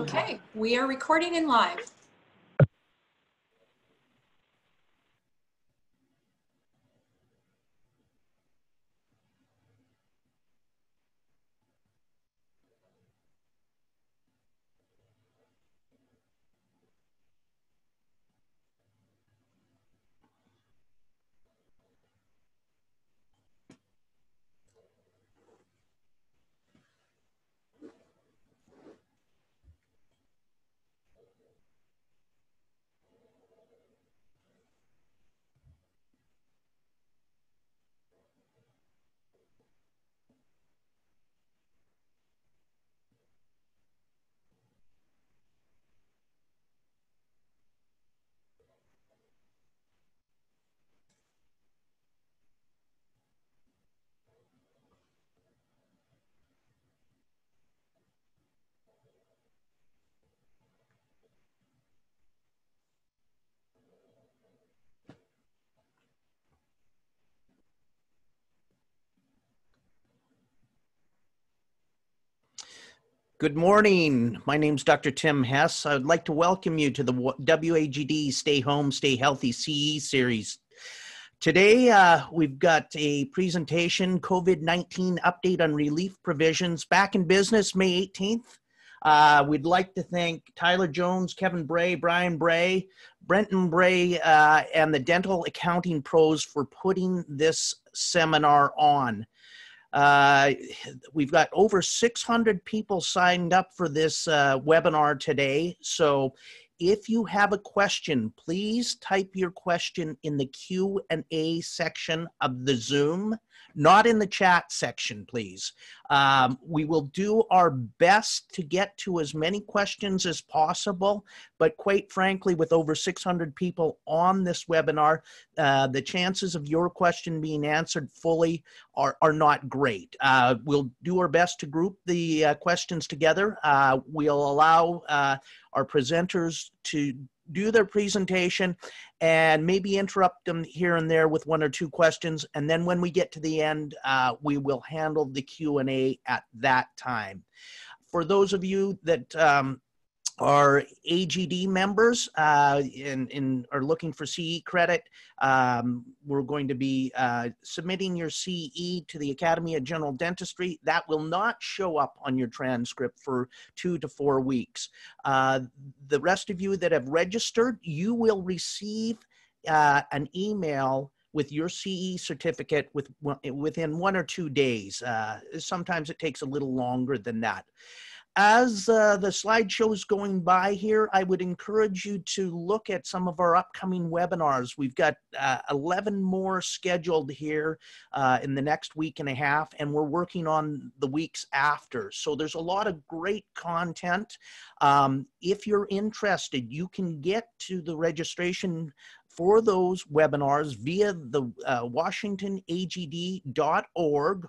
Okay, we are recording in live. Good morning. My name is Dr. Tim Hess. I would like to welcome you to the WAGD Stay Home, Stay Healthy CE series. Today, uh, we've got a presentation, COVID-19 update on relief provisions, back in business May 18th. Uh, we'd like to thank Tyler Jones, Kevin Bray, Brian Bray, Benton Bray, uh, and the Dental Accounting Pros for putting this seminar on. Uh, we've got over 600 people signed up for this uh, webinar today. So if you have a question, please type your question in the Q&A section of the Zoom not in the chat section, please. Um, we will do our best to get to as many questions as possible, but quite frankly, with over 600 people on this webinar, uh, the chances of your question being answered fully are, are not great. Uh, we'll do our best to group the uh, questions together. Uh, we'll allow uh, our presenters to do their presentation and maybe interrupt them here and there with one or two questions. And then when we get to the end, uh, we will handle the Q&A at that time. For those of you that um, are AGD members uh, and, and, are looking for CE credit, um, we're going to be uh, submitting your CE to the Academy of General Dentistry. That will not show up on your transcript for two to four weeks. Uh, the rest of you that have registered, you will receive uh, an email with your CE certificate with, within one or two days. Uh, sometimes it takes a little longer than that as uh, the slideshow is going by here, I would encourage you to look at some of our upcoming webinars. We've got uh, 11 more scheduled here uh, in the next week and a half, and we're working on the weeks after. So there's a lot of great content. Um, if you're interested, you can get to the registration for those webinars via the uh, washingtonagd.org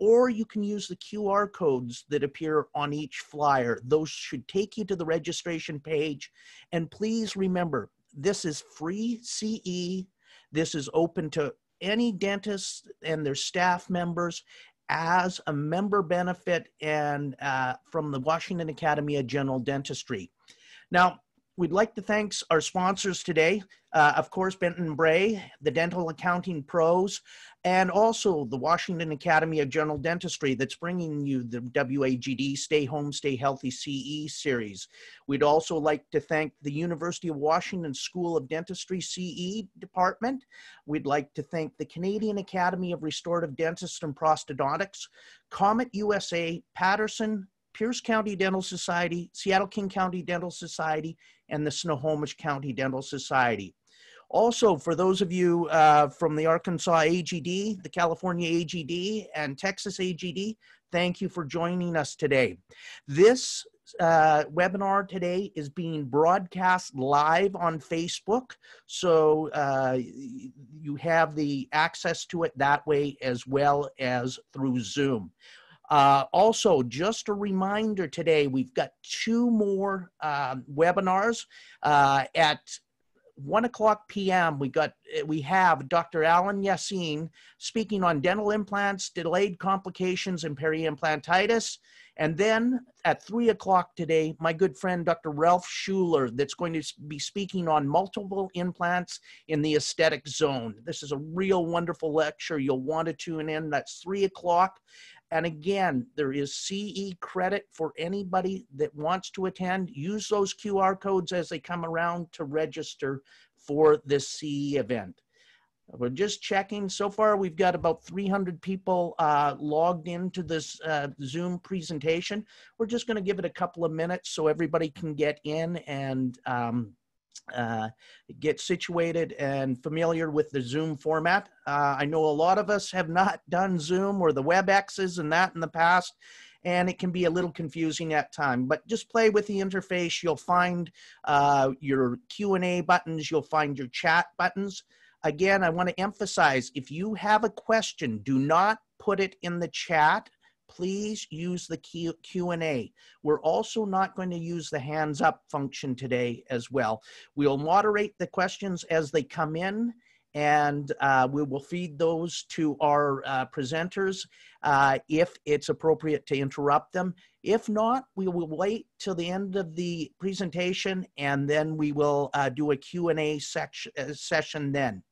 or you can use the QR codes that appear on each flyer. Those should take you to the registration page. And please remember, this is free CE. This is open to any dentist and their staff members as a member benefit and uh, from the Washington Academy of General Dentistry. Now, we'd like to thank our sponsors today. Uh, of course, Benton Bray, the Dental Accounting Pros, and also the Washington Academy of General Dentistry that's bringing you the WAGD Stay Home, Stay Healthy CE series. We'd also like to thank the University of Washington School of Dentistry CE department. We'd like to thank the Canadian Academy of Restorative Dentists and Prosthodontics, Komet USA, Patterson, Pierce County Dental Society, Seattle King County Dental Society, and the Snohomish County Dental Society. Also, for those of you uh, from the Arkansas AGD, the California AGD, and Texas AGD, thank you for joining us today. This uh, webinar today is being broadcast live on Facebook, so uh, you have the access to it that way as well as through Zoom. Uh, also, just a reminder today, we've got two more uh, webinars uh, at 1 o'clock p.m., we got we have Dr. Alan Yassin speaking on dental implants, delayed complications, and peri-implantitis. And then at 3 o'clock today, my good friend Dr. Ralph Schuler, that's going to be speaking on multiple implants in the aesthetic zone. This is a real wonderful lecture. You'll want to tune in. That's 3 o'clock. And again, there is CE credit for anybody that wants to attend. Use those QR codes as they come around to register for this CE event. We're just checking. So far, we've got about 300 people uh, logged into this uh, Zoom presentation. We're just going to give it a couple of minutes so everybody can get in and um, uh, get situated and familiar with the Zoom format. Uh, I know a lot of us have not done Zoom or the WebExes and that in the past, and it can be a little confusing at time. But just play with the interface. You'll find uh, your Q&A buttons. You'll find your chat buttons. Again, I want to emphasize, if you have a question, do not put it in the chat please use the Q&A. We're also not going to use the hands up function today as well. We'll moderate the questions as they come in and uh, we will feed those to our uh, presenters uh, if it's appropriate to interrupt them. If not, we will wait till the end of the presentation and then we will uh, do a Q&A section, uh, session then.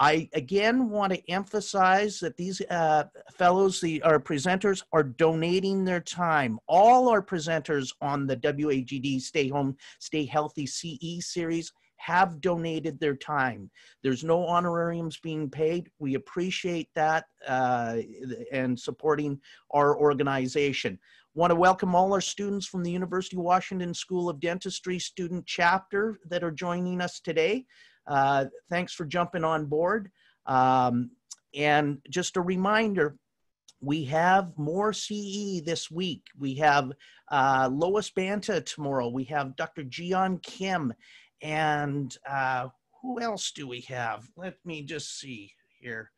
I again want to emphasize that these uh, fellows, the our presenters, are donating their time. All our presenters on the WAGD Stay Home, Stay Healthy CE series have donated their time. There's no honorariums being paid. We appreciate that uh, and supporting our organization. Want to welcome all our students from the University of Washington School of Dentistry student chapter that are joining us today. Uh, thanks for jumping on board. Um, and just a reminder, we have more CE this week. We have uh, Lois Banta tomorrow. We have Dr. Jian Kim. And uh, who else do we have? Let me just see here.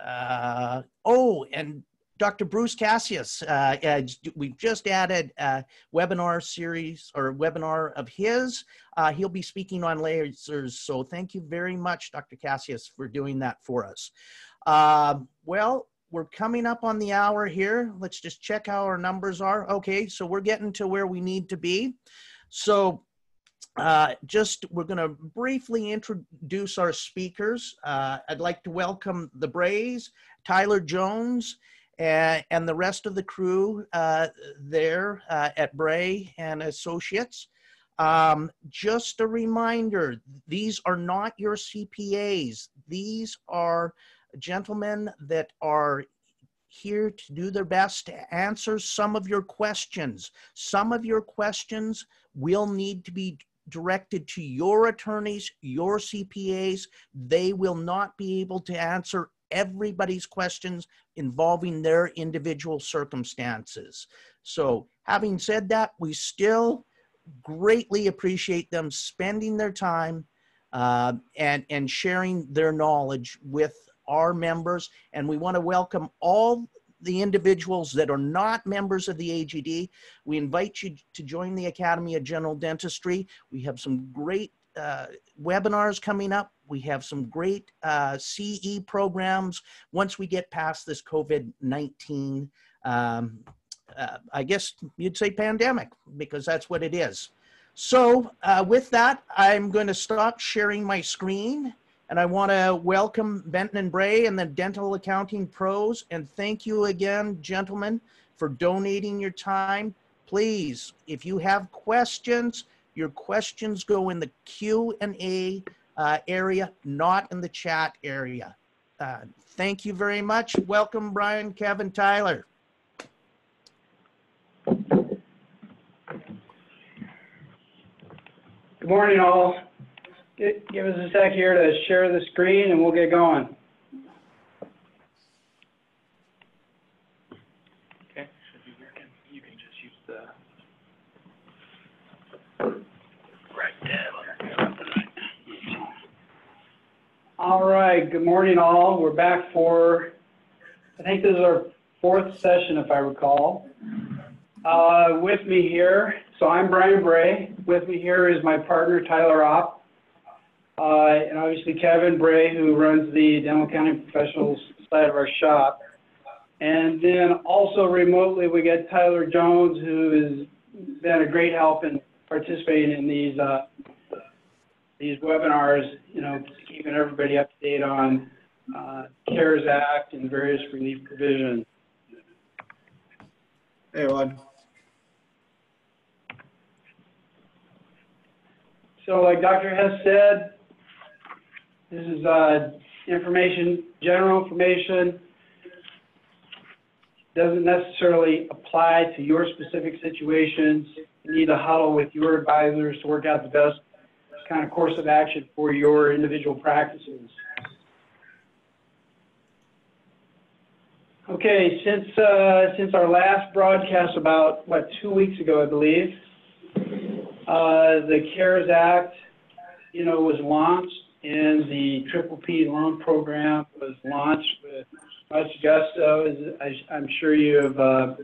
Uh, oh, and Dr. Bruce Cassius, uh, uh, we've just added a webinar series or webinar of his. Uh, he'll be speaking on lasers. So thank you very much, Dr. Cassius, for doing that for us. Uh, well, we're coming up on the hour here. Let's just check how our numbers are. Okay, so we're getting to where we need to be. So uh, just we're going to briefly introduce our speakers. Uh, I'd like to welcome the Brays, Tyler Jones, and, and the rest of the crew uh, there uh, at Bray and Associates. Um, just a reminder, these are not your CPAs. These are gentlemen that are here to do their best to answer some of your questions. Some of your questions will need to be directed to your attorneys, your CPAs. They will not be able to answer everybody's questions involving their individual circumstances. So, having said that, we still greatly appreciate them spending their time uh, and, and sharing their knowledge with our members. And we want to welcome all the individuals that are not members of the AGD. We invite you to join the Academy of General Dentistry. We have some great uh, webinars coming up. We have some great uh, CE programs once we get past this COVID 19, um, uh, I guess you'd say pandemic, because that's what it is. So, uh, with that, I'm going to stop sharing my screen. And I want to welcome Benton and Bray and the Dental Accounting Pros. And thank you again, gentlemen, for donating your time. Please, if you have questions, your questions go in the Q and A uh, area, not in the chat area. Uh, thank you very much. Welcome, Brian, Kevin, Tyler. Good morning, all. Give us a sec here to share the screen and we'll get going. All right, good morning all. We're back for, I think this is our fourth session if I recall. Uh, with me here, so I'm Brian Bray. With me here is my partner Tyler Opp. Uh, and obviously Kevin Bray, who runs the Dental Accounting Professionals side of our shop. And then also remotely, we got Tyler Jones, who has been a great help in participating in these, uh, these webinars, you know, keeping everybody up to date on, uh, CARES Act and various relief provisions. Hey, Rod. So like Dr. Hess said, this is uh, information, general information. Doesn't necessarily apply to your specific situations. You need to huddle with your advisors to work out the best kind of course of action for your individual practices. Okay, since uh, since our last broadcast about what two weeks ago, I believe, uh, the CARES Act, you know, was launched and the Triple P loan program was launched with much gusto, as I, I'm sure you have uh,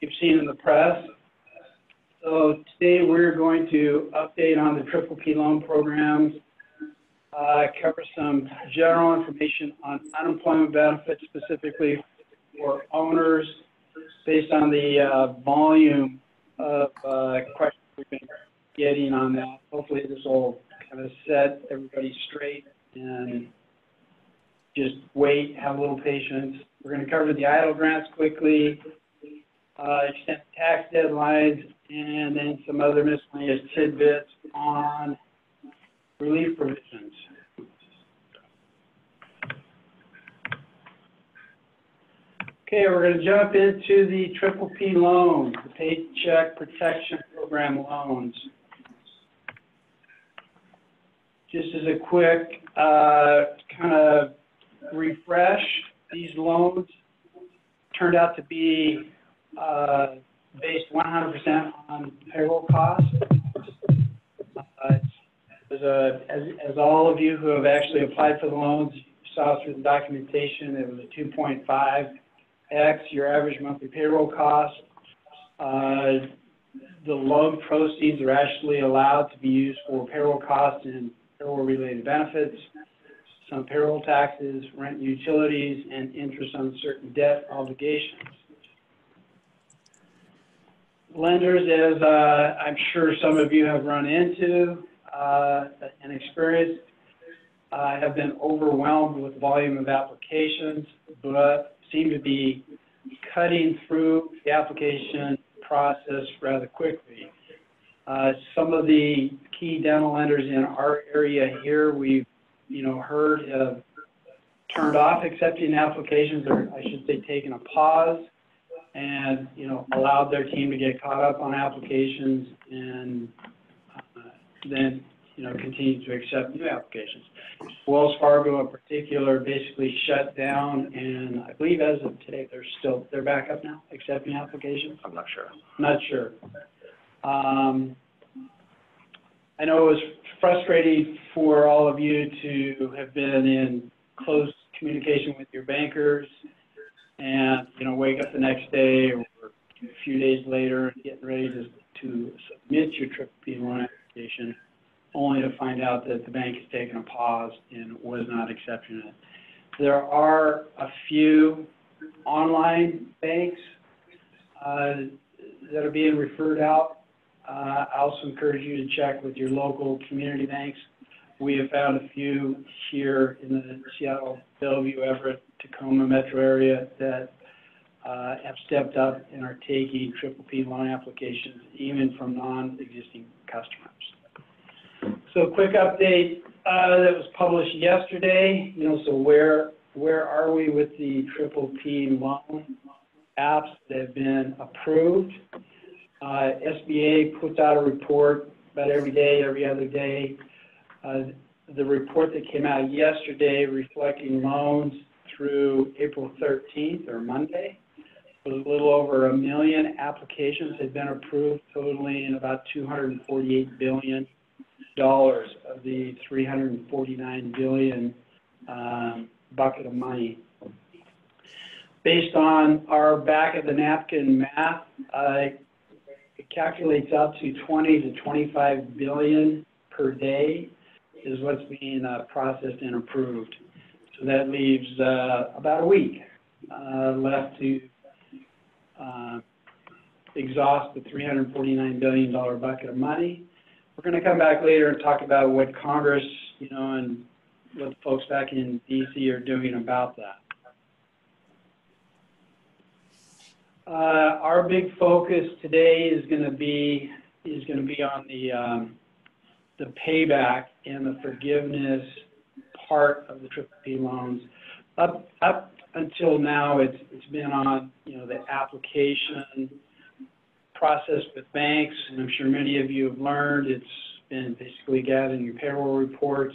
you've seen in the press. So today we're going to update on the Triple P loan programs, uh, cover some general information on unemployment benefits specifically for owners based on the uh, volume of uh, questions we've been getting on that. Hopefully this will kind of set everybody straight and just wait, have a little patience. We're going to cover the EIDL grants quickly, uh, extend tax deadlines, and then some other miscellaneous tidbits on relief provisions. Okay, we're going to jump into the Triple P loans, the Paycheck Protection Program loans. Just as a quick uh, kind of refresh, these loans turned out to be uh, based 100% on payroll costs. Uh, as, a, as, as all of you who have actually applied for the loans saw through the documentation, it was a 2.5 X, your average monthly payroll cost. Uh, the loan proceeds are actually allowed to be used for payroll costs and payroll-related benefits, some payroll taxes, rent utilities, and interest on certain debt obligations. Lenders, as uh, I'm sure some of you have run into uh, and experienced, uh, have been overwhelmed with volume of applications, but seem to be cutting through the application process rather quickly. Uh, some of the key dental lenders in our area here, we've, you know, heard have turned off accepting applications, or I should say taken a pause, and, you know, allowed their team to get caught up on applications and uh, then, you know, continue to accept new applications. Wells Fargo in particular basically shut down, and I believe as of today, they're still, they're back up now, accepting applications? I'm not sure. Not sure. Um, I know it was frustrating for all of you to have been in close communication with your bankers and, you know, wake up the next day or a few days later and getting ready to, to submit your trip P loan application, only to find out that the bank has taken a pause and was not accepting it. There are a few online banks uh, that are being referred out uh, I also encourage you to check with your local community banks. We have found a few here in the Seattle, Bellevue, Everett, Tacoma metro area that uh, have stepped up and are taking triple P loan applications, even from non-existing customers. So quick update uh, that was published yesterday. You know, so where where are we with the triple P loan apps that have been approved? Uh, SBA puts out a report about every day, every other day. The report that came out yesterday reflecting loans through April 13th or Monday a little over a million applications had been approved, totaling about 248 billion dollars of the 349 billion um, bucket of money. Based on our back of the napkin math, uh, it calculates out to 20 to 25 billion per day is what's being uh, processed and approved. So that leaves uh, about a week uh, left to uh, exhaust the $349 billion bucket of money. We're going to come back later and talk about what Congress, you know, and what the folks back in DC are doing about that. Uh, our big focus today is going to be is going to be on the um, the payback and the forgiveness part of the triple P loans. Up until now, it's it's been on you know the application process with banks, and I'm sure many of you have learned it's been basically gathering your payroll reports.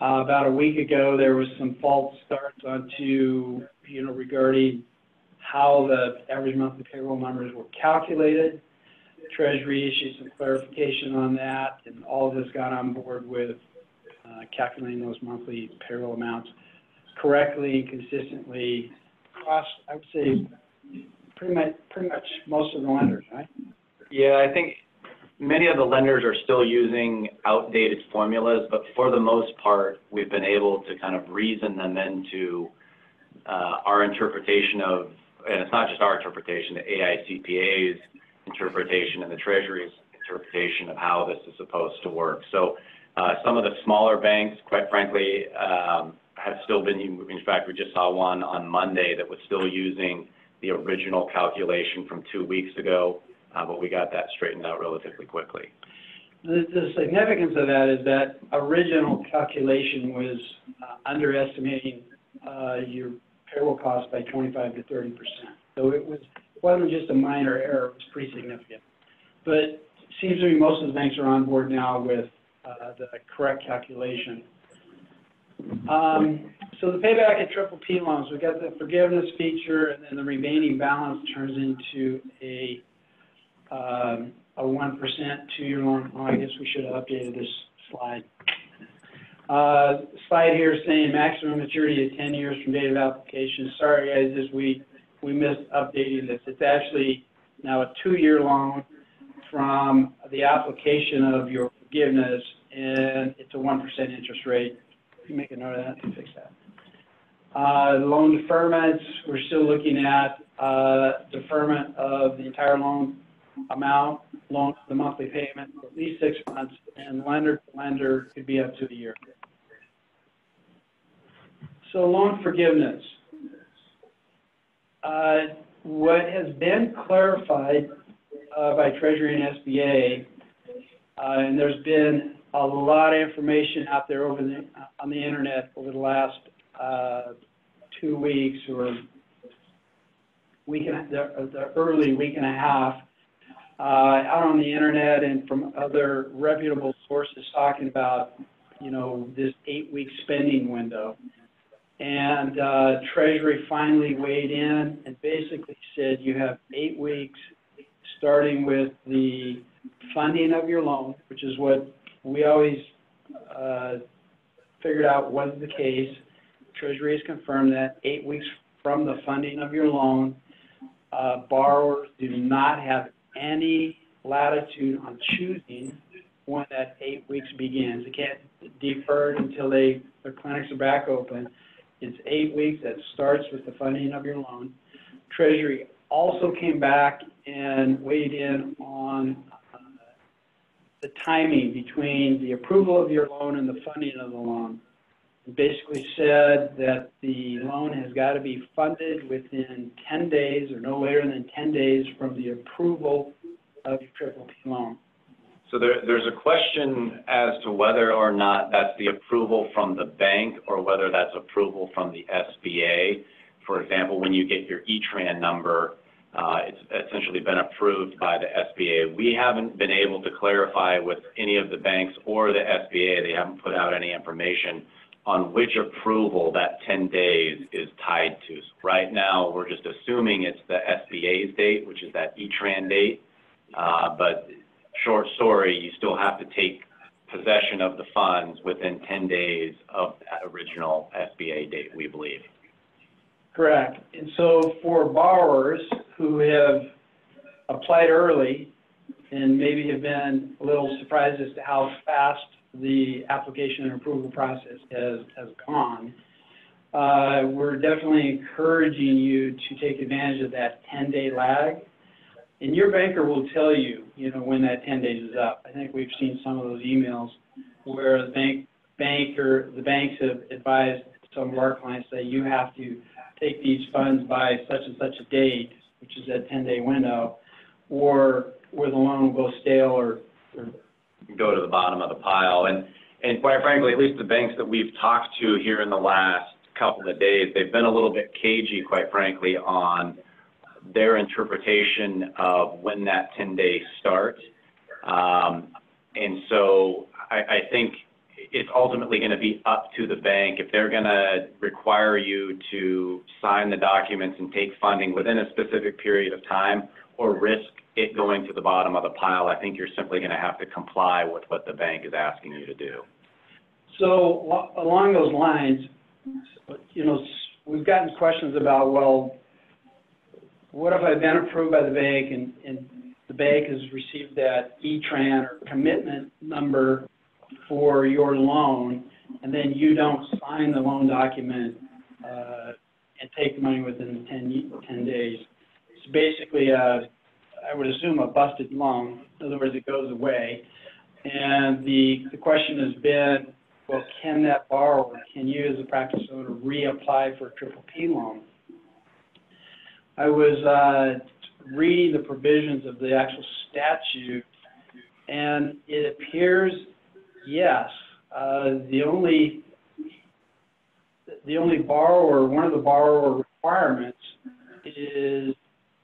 Uh, about a week ago, there was some false starts onto you know regarding how the average monthly payroll numbers were calculated. Treasury issued some clarification on that, and all of us got on board with uh, calculating those monthly payroll amounts correctly and consistently across, I would say, pretty much, pretty much most of the lenders, right? Yeah, I think many of the lenders are still using outdated formulas, but for the most part, we've been able to kind of reason them into uh, our interpretation of, and it's not just our interpretation, the AICPA's interpretation and the Treasury's interpretation of how this is supposed to work. So some of the smaller banks, quite frankly, um, have still been, in fact, we just saw one on Monday that was still using the original calculation from two weeks ago, uh, but we got that straightened out relatively quickly. The, significance of that is that original calculation was uh, underestimating uh, your payroll cost by 25 to 30 percent. So it was wasn't just a minor error; it was pretty significant. But it seems to me most of the banks are on board now with uh, the correct calculation. Um, so the payback at triple P loans, we've got the forgiveness feature, and then the remaining balance turns into a um, a 1% two-year loan. Oh, I guess we should have updated this slide. Uh, slide here saying maximum maturity of 10 years from date of application. Sorry, guys, as we we missed updating this. It's actually now a two-year loan from the application of your forgiveness, and it's a 1% interest rate. You make a note of that and fix that. Uh, loan deferments, we're still looking at uh, deferment of the entire loan amount, loan, the monthly payment, at least six months, and lender to lender could be up to a year. So loan forgiveness. Uh, what has been clarified uh, by Treasury and SBA, uh, and there's been a lot of information out there over the, on the internet over the last uh, two weeks or week and the, the early week and a half uh, out on the internet and from other reputable sources talking about, you know, this eight-week spending window. And uh, Treasury finally weighed in and basically said you have eight weeks starting with the funding of your loan, which is what we always uh, figured out was the case. Treasury has confirmed that eight weeks from the funding of your loan, uh, borrowers do not have any latitude on choosing when that eight weeks begins. They can't defer it until they, their clinics are back open. It's eight weeks that starts with the funding of your loan. Treasury also came back and weighed in on the timing between the approval of your loan and the funding of the loan. It basically said that the loan has got to be funded within 10 days or no later than 10 days from the approval of your triple P loan. So there, there's a question as to whether or not that's the approval from the bank or whether that's approval from the SBA. For example, when you get your E-Tran number, it's essentially been approved by the SBA. We haven't been able to clarify with any of the banks or the SBA, they haven't put out any information on which approval that 10 days is tied to. Right now, we're just assuming it's the SBA's date, which is that E-Tran date. Uh, but short story, you still have to take possession of the funds within 10 days of that original SBA date, we believe. Correct. And so for borrowers who have applied early and maybe have been a little surprised as to how fast the application and approval process has, has gone. Uh, we're definitely encouraging you to take advantage of that ten-day lag. And your banker will tell you, you know, when that ten days is up. I think we've seen some of those emails where the bank, banker, the banks have advised some of our clients that you have to take these funds by such and such a date, which is that ten-day window, or where the loan will go stale or, or go to the bottom of the pile. And, and quite frankly, at least the banks that we've talked to here in the last couple of days, they've been a little bit cagey, quite frankly, on their interpretation of when that 10-day starts. Um, and so I, I think it's ultimately going to be up to the bank. If they're going to require you to sign the documents and take funding within a specific period of time or risk it going to the bottom of the pile, I think you're simply going to have to comply with what the bank is asking you to do. So along those lines, you know, we've gotten questions about, well, what if I've been approved by the bank and, and the bank has received that E-Tran or commitment number for your loan, and then you don't sign the loan document, uh, and take the money within the 10 10 days? It's basically a, I would assume a busted loan. In other words, it goes away. And the, the question has been, well, can that borrower, can you as a practice owner reapply for a triple P loan? I was, uh, reading the provisions of the actual statute, and it appears, yes, uh, the only, the only borrower, one of the borrower requirements is,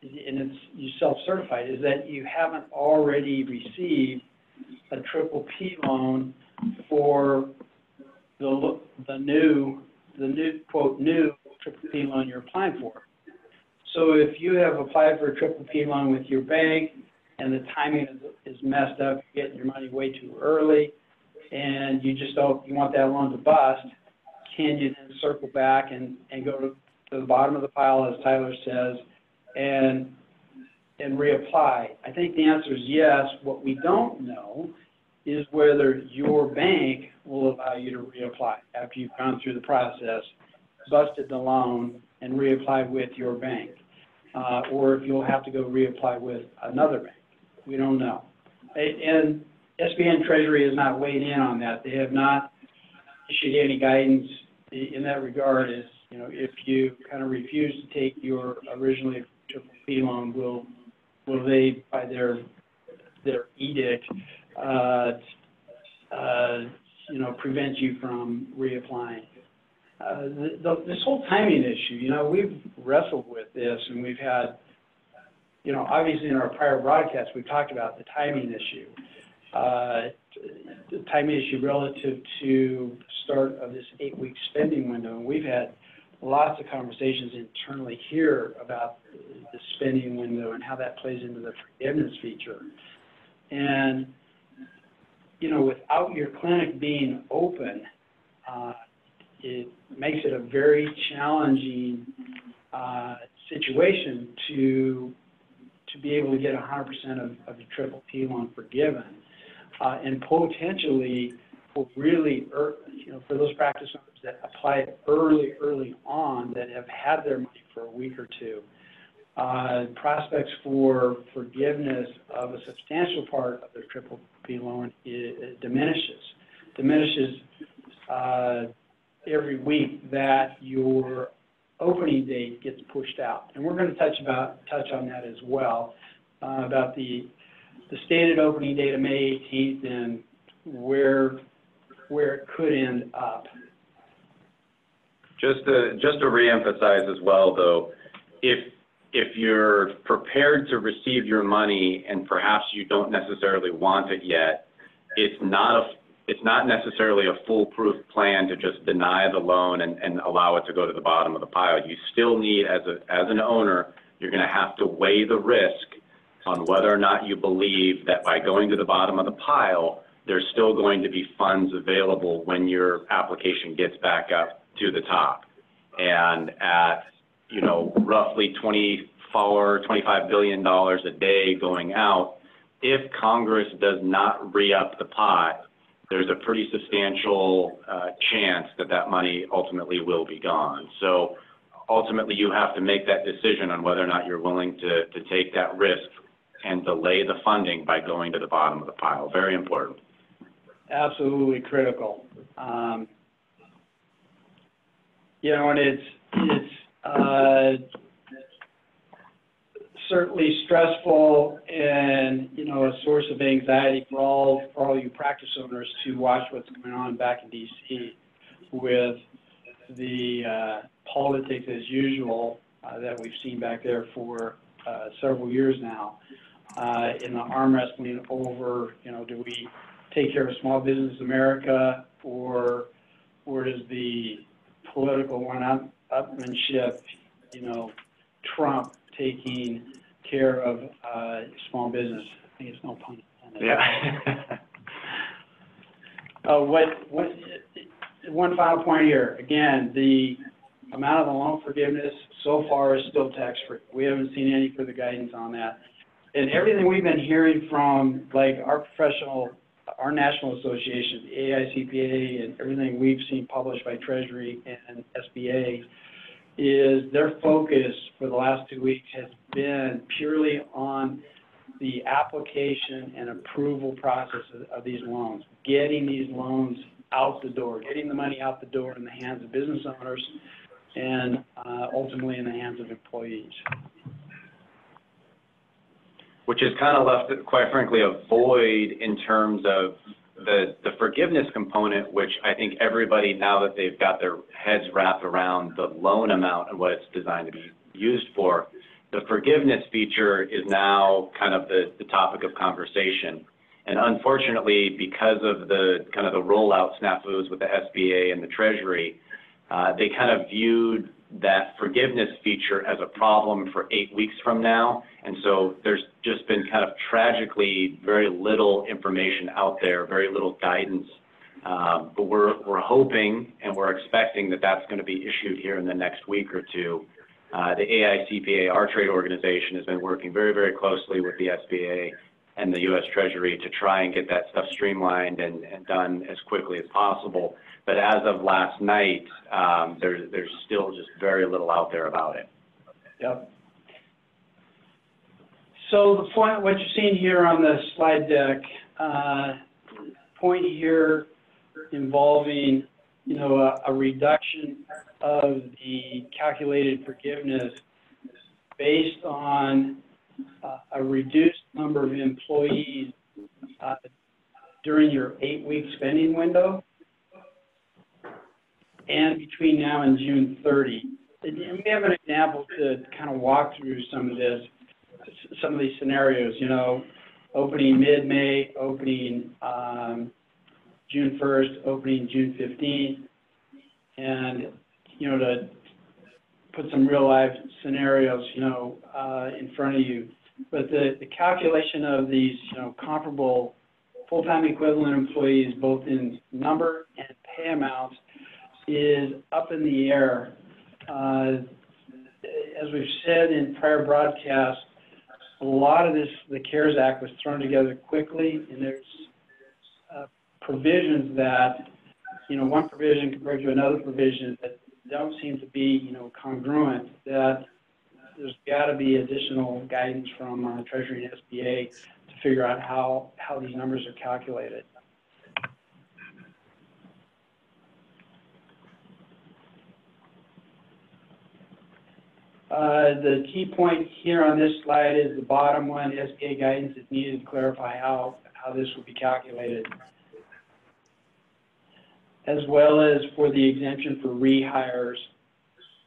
and it's, you self-certified, is that you haven't already received a triple P loan for the, the new, the new, quote, new triple P loan you're applying for. So if you have applied for a triple P loan with your bank and the timing is, is messed up, you're getting your money way too early, and you just don't, you want that loan to bust, can you then circle back and, and go to, the bottom of the pile, as Tyler says, and, and reapply? I think the answer is yes. What we don't know is whether your bank will allow you to reapply after you've gone through the process, busted the loan, and reapply with your bank. Uh, or if you'll have to go reapply with another bank. We don't know. And SBN Treasury has not weighed in on that. They have not issued any guidance in that regard as, you know, if you kind of refuse to take your originally triple P loan, will, will they, by their, their edict, uh, uh, you know, prevent you from reapplying? Uh, this whole timing issue, you know, we've wrestled with this and we've had, you know, obviously in our prior broadcasts, we've talked about the timing issue. Uh, the timing issue relative to the start of this eight-week spending window. We've had lots of conversations internally here about the spending window and how that plays into the forgiveness feature. And, you know, without your clinic being open, uh, it makes it a very challenging uh, situation to to be able to get 100% of, your triple P loan forgiven, and potentially for really, you know, for those practice owners that apply it early, early on that have had their money for a week or two, uh, prospects for forgiveness of a substantial part of their triple P loan diminishes, diminishes. Uh, every week that your opening date gets pushed out. And we're going to touch about, touch on that as well, uh, about the, the stated opening date of May 18th and where, where it could end up. Just to, just to reemphasize as well, though, if, if you're prepared to receive your money and perhaps you don't necessarily want it yet, it's not a, it's not necessarily a foolproof plan to just deny the loan and, and allow it to go to the bottom of the pile. You still need, as a, as an owner, you're gonna have to weigh the risk on whether or not you believe that by going to the bottom of the pile, there's still going to be funds available when your application gets back up to the top. And at, you know, roughly 24, 25 billion dollars a day going out, if Congress does not re-up the pot, there's a pretty substantial uh, chance that that money ultimately will be gone. So ultimately, you have to make that decision on whether or not you're willing to, to take that risk and delay the funding by going to the bottom of the pile. Very important. absolutely critical. Um, you know, and it's, it's, uh, certainly stressful and, you know, a source of anxiety for all, you practice owners to watch what's going on back in DC with the, uh, politics as usual, uh, that we've seen back there for, several years now. Uh, in the arm wrestling over, you know, do we take care of small business America or, or does the political one-up, upmanship, you know, trump taking care of, uh, small business? I think it's no pun intended. Yeah. Uh, what, what, one final point here, again, the amount of the loan forgiveness so far is still tax-free. We haven't seen any further guidance on that. And everything we've been hearing from, like, our professional, our national association, the AICPA, and everything we've seen published by Treasury and SBA, is their focus for the last two weeks has been purely on the application and approval process of, of these loans, getting these loans out the door, getting the money out the door in the hands of business owners and, uh, ultimately in the hands of employees. Which has kind of left, quite frankly, a void in terms of the, the forgiveness component, which I think everybody, now that they've got their heads wrapped around the loan amount and what it's designed to be used for, the forgiveness feature is now kind of the, the topic of conversation. And unfortunately, because of the kind of the rollout snafus with the SBA and the Treasury, uh, they kind of viewed that forgiveness feature as a problem for eight weeks from now. And so there's just been kind of tragically very little information out there, very little guidance. Um, but we're, we're hoping and we're expecting that that's going to be issued here in the next week or two. Uh, the AICPA, our trade organization, has been working very, very closely with the SBA and the U.S. Treasury to try and get that stuff streamlined and, and done as quickly as possible. But as of last night, um, there, there's still just very little out there about it. Yep. So the point, what you're seeing here on the slide deck, uh, point here involving, you know, a, a reduction of the calculated forgiveness based on uh, a reduced number of employees uh, during your eight-week spending window and between now and June 30. And we have an example to kind of walk through some of this, some of these scenarios, you know, opening mid-May, opening um, June 1st, opening June 15th, and, you know, to put some real life scenarios, you know, uh, in front of you. But the, the calculation of these, you know, comparable full-time equivalent employees, both in number and pay amounts, is up in the air. Uh, as we've said in prior broadcasts, a lot of this, the CARES Act was thrown together quickly, and there's uh, provisions that, you know, one provision compared to another provision that don't seem to be, you know, congruent, that there's got to be additional guidance from Treasury and SBA to figure out how these numbers are calculated. Uh, the key point here on this slide is the bottom one, SBA guidance is needed to clarify how, how this will be calculated. As well as for the exemption for rehires.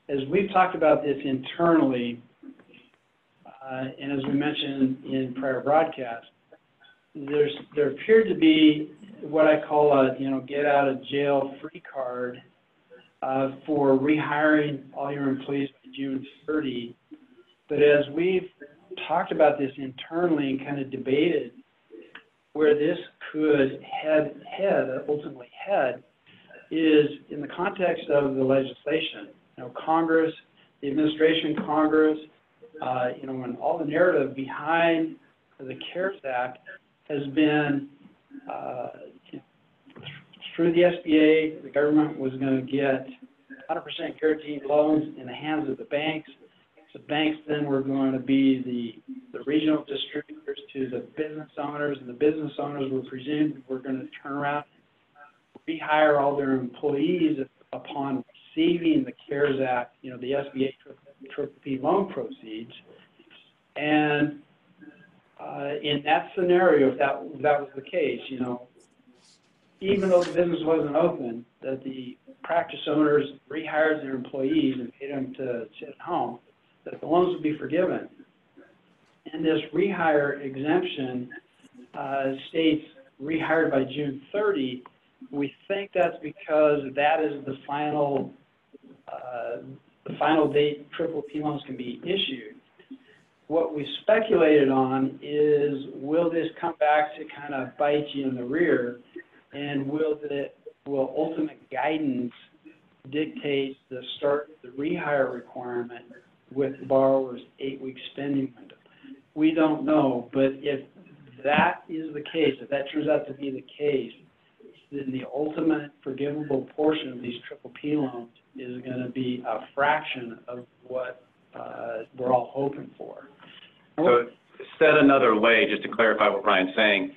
As we've talked about this internally, uh, and as we mentioned in prior broadcasts, there's, there appeared to be what I call a, you know, get out of jail free card uh, for rehiring all your employees June 30. But as we've talked about this internally and kind of debated where this could head, head, ultimately head, is in the context of the legislation. You know, Congress, the administration, Congress, uh, you know, and all the narrative behind the CARES Act has been uh, through the SBA, the government was gonna get hundred percent guaranteed loans in the hands of the banks. The banks then were going to be the, the regional distributors to the business owners, and the business owners were presumed were gonna turn around, and rehire all their employees upon receiving the CARES Act, you know, the SBA triple P loan proceeds. And, uh, in that scenario, if that, if that was the case, you know, even though the business wasn't open, that the practice owners rehired their employees and paid them to sit at home, that the loans would be forgiven. And this rehire exemption, uh, states rehired by June thirty. We think that's because that is the final, uh, the final date triple P loans can be issued. What we speculated on is, will this come back to kind of bite you in the rear? And will the, will ultimate guidance dictate the start, the rehire requirement with borrower's eight-week spending window? We don't know, but if that is the case, if that turns out to be the case, then the ultimate forgivable portion of these triple P loans is gonna be a fraction of what, uh, we're all hoping for. So said another way, just to clarify what Brian's saying,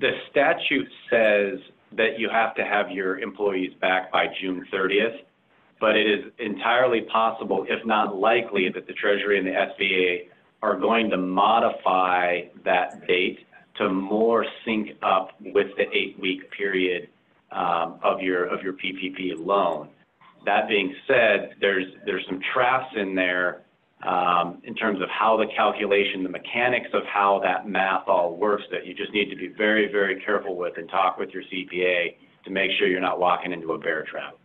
the statute says that you have to have your employees back by June thirtieth, but it is entirely possible, if not likely, that the Treasury and the SBA are going to modify that date to more sync up with the eight-week period um, of your, of your PPP loan. That being said, there's, there's some traps in there in terms of how the calculation, the mechanics of how that math all works that you just need to be very, very careful with and talk with your CPA to make sure you're not walking into a bear trap.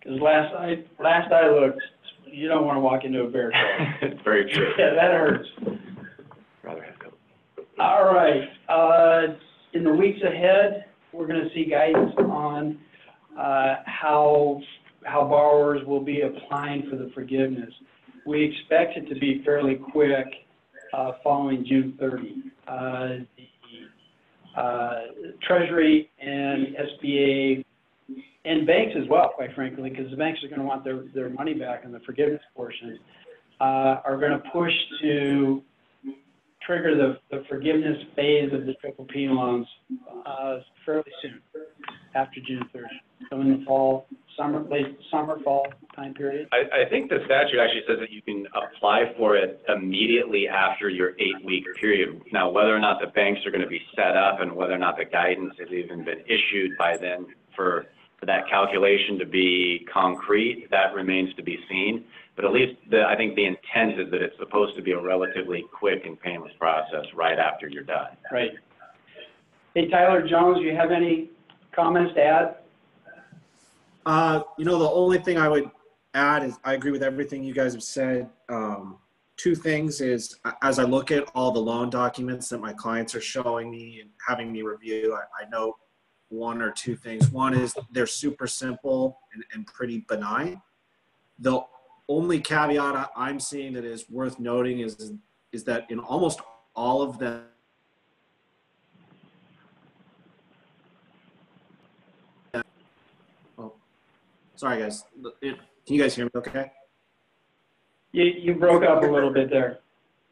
Because last I, last I looked, you don't want to walk into a bear trap. It's very true. Yeah, that hurts. Rather have coke. All right, uh, in the weeks ahead, we're gonna see guidance on, uh, how, how borrowers will be applying for the forgiveness. We expect it to be fairly quick, uh, following June thirty. Uh, the, uh, Treasury and SBA and banks as well, quite frankly, because the banks are gonna want their, their money back in the forgiveness portion, uh, are gonna push to trigger the, the forgiveness phase of the triple P loans, uh, fairly soon, after June thirty. So in the fall, summer, late summer, fall time period. I, I think the statute actually says that you can apply for it immediately after your eight-week period. Now, whether or not the banks are gonna be set up and whether or not the guidance has even been issued by then for, for that calculation to be concrete, that remains to be seen. But at least the, I think the intent is that it's supposed to be a relatively quick and painless process right after you're done. Right. Hey, Tyler Jones, do you have any comments to add? Uh, you know, the only thing I would add is I agree with everything you guys have said. Um, two things is as I look at all the loan documents that my clients are showing me and having me review, I, I know one or two things. One is they're super simple and, and pretty benign. The only caveat I'm seeing that is worth noting is is that in almost all of them, sorry guys, can you guys hear me? Okay. You, you broke up a little bit there.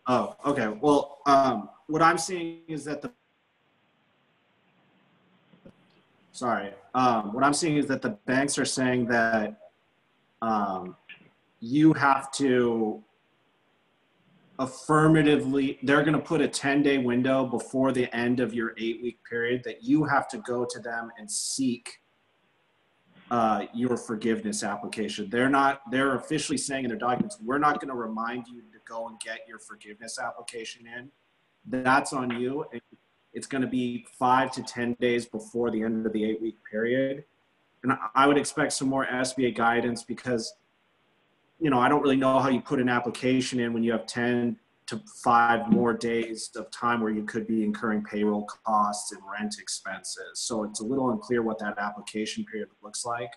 Oh, okay. Well, um, what I'm seeing is that the sorry, um, what I'm seeing is that the banks are saying that um, you have to affirmatively they're going to put a 10 day window before the end of your eight week period that you have to go to them and seek uh, your forgiveness application. They're not, they're officially saying in their documents, we're not going to remind you to go and get your forgiveness application in. That's on you. It's going to be five to 10 days before the end of the eight week period. And I- would expect some more SBA guidance because, you know, I don't really know how you put an application in when you have 10 to five more days of time where you could be incurring payroll costs and rent expenses. So it's a little unclear what that application period looks like.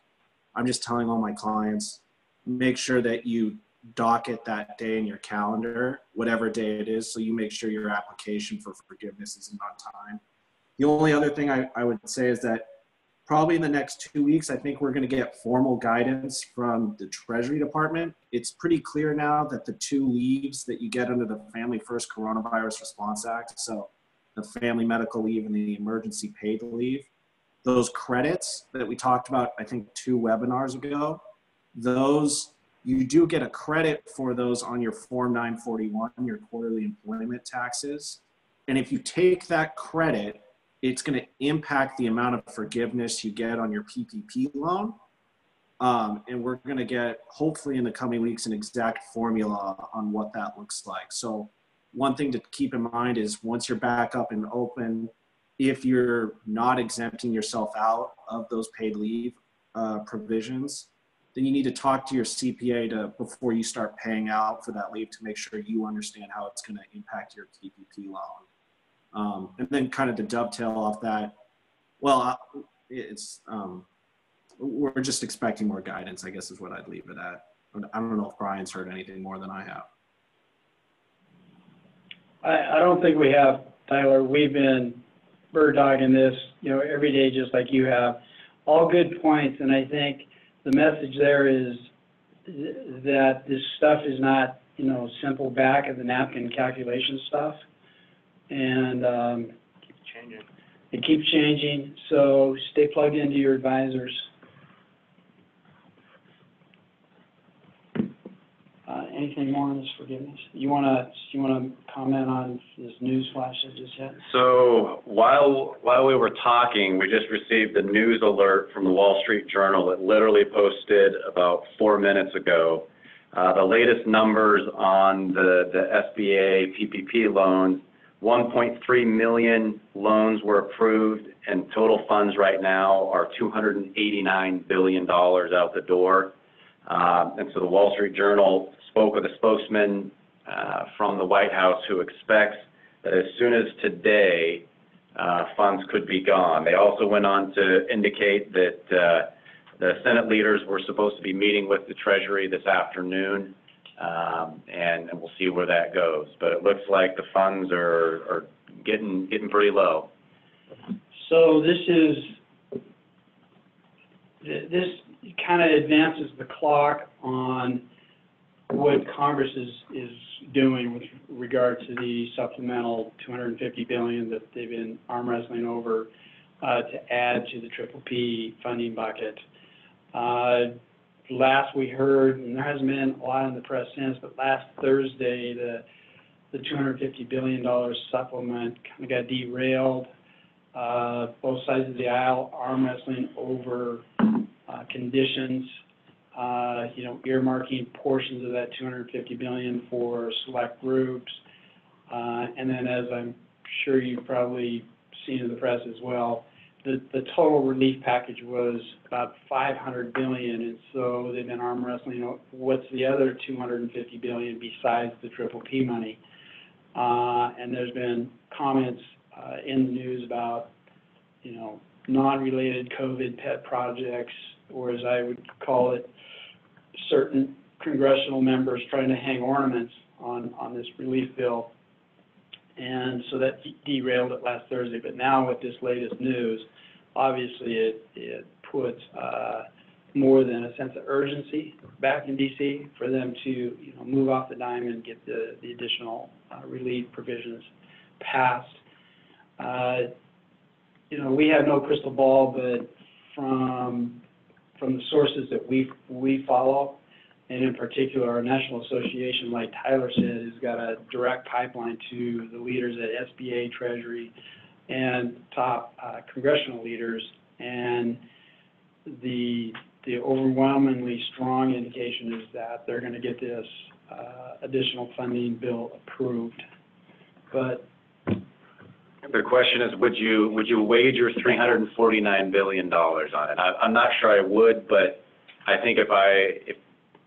I'm just telling all my clients, make sure that you docket that day in your calendar, whatever day it is, so you make sure your application for forgiveness isn't on time. The only other thing I, I would say is that probably in the next two weeks, I think we're going to get formal guidance from the Treasury Department. It's pretty clear now that the two leaves that you get under the Family First Coronavirus Response Act, so the family medical leave and the emergency paid leave, those credits that we talked about, I think, two webinars ago, those you do get a credit for those on your Form 941, your quarterly employment taxes. And if you take that credit, it's going to impact the amount of forgiveness you get on your PPP loan. Um, and we're going to get, hopefully, in the coming weeks, an exact formula on what that looks like. So, one thing to keep in mind is once you're back up and open, if you're not exempting yourself out of those paid leave uh, provisions, then you need to talk to your CPA to before you start paying out for that leave to make sure you understand how it's going to impact your PPP loan. Um, and then kind of to dovetail off that, well, it's um, we're just expecting more guidance. I guess is what I'd leave it at. I don't know if Brian's heard anything more than I have. I, I don't think we have, Tyler. We've been bird dogging this, you know, every day, just like you have. All good points, and I think the message there is that this stuff is not, you know, simple back of the napkin calculation stuff. And, um, Changing. it keeps changing, so stay plugged into your advisors. Uh, anything more on this forgiveness? You wanna, you wanna comment on this news flash that just hit? So while, while we were talking, we just received a news alert from the Wall Street Journal. It literally posted about four minutes ago. Uh, the latest numbers on the, the SBA PPP loans, 1.3 million loans were approved and total funds right now are $289 billion out the door. Uh, and so the Wall Street Journal spoke with a spokesman uh, from the White House who expects that as soon as today, uh, funds could be gone. They also went on to indicate that the Senate leaders were supposed to be meeting with the Treasury this afternoon, and, and we'll see where that goes. But it looks like the funds are, getting pretty low. So this is, this kind of advances the clock on what Congress is, doing with regard to the supplemental 250 billion that they've been arm wrestling over uh, to add to the triple P funding bucket. Last we heard, and there hasn't been a lot in the press since, but last Thursday, the, the 250 billion dollar supplement kind of got derailed. Uh, Both sides of the aisle arm wrestling over uh, conditions uh, you know, earmarking portions of that 250 billion for select groups. Uh, and then as I'm sure you've probably seen in the press as well, the, total relief package was about 500 billion. And so they've been arm wrestling, what's the other 250 billion besides the triple P money? Uh, and there's been comments, uh, in the news about, you know, non-related COVID pet projects, or as I would call it, certain congressional members trying to hang ornaments on, on this relief bill. And so that derailed it last Thursday, but now with this latest news, obviously it, it puts, uh, more than a sense of urgency back in DC for them to, you know, move off the dime and get the, the additional, uh, relief provisions passed. Uh, you know, we have no crystal ball, but from from the sources that we, we follow, and in particular, our national association, like Tyler said, has got a direct pipeline to the leaders at SBA, Treasury, and top uh, congressional leaders. And the, the overwhelmingly strong indication is that they're gonna get this uh, additional funding bill approved. But The question is, would you, would you wager $349 billion on it? I, I'm not sure I would, but I think if I, if,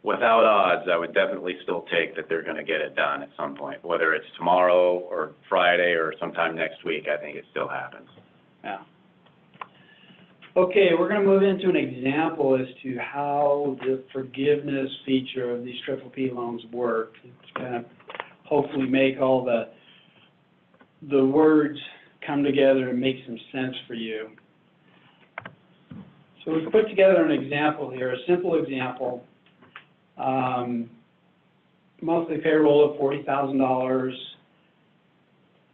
without odds, I would definitely still take that they're gonna get it done at some point, whether it's tomorrow or Friday or sometime next week, I think it still happens. Yeah. Okay, we're gonna move into an example as to how the forgiveness feature of these triple P loans work. It's gonna hopefully make all the, the words come together and make some sense for you. So we've put together an example here, a simple example. Um, monthly payroll of forty thousand dollars.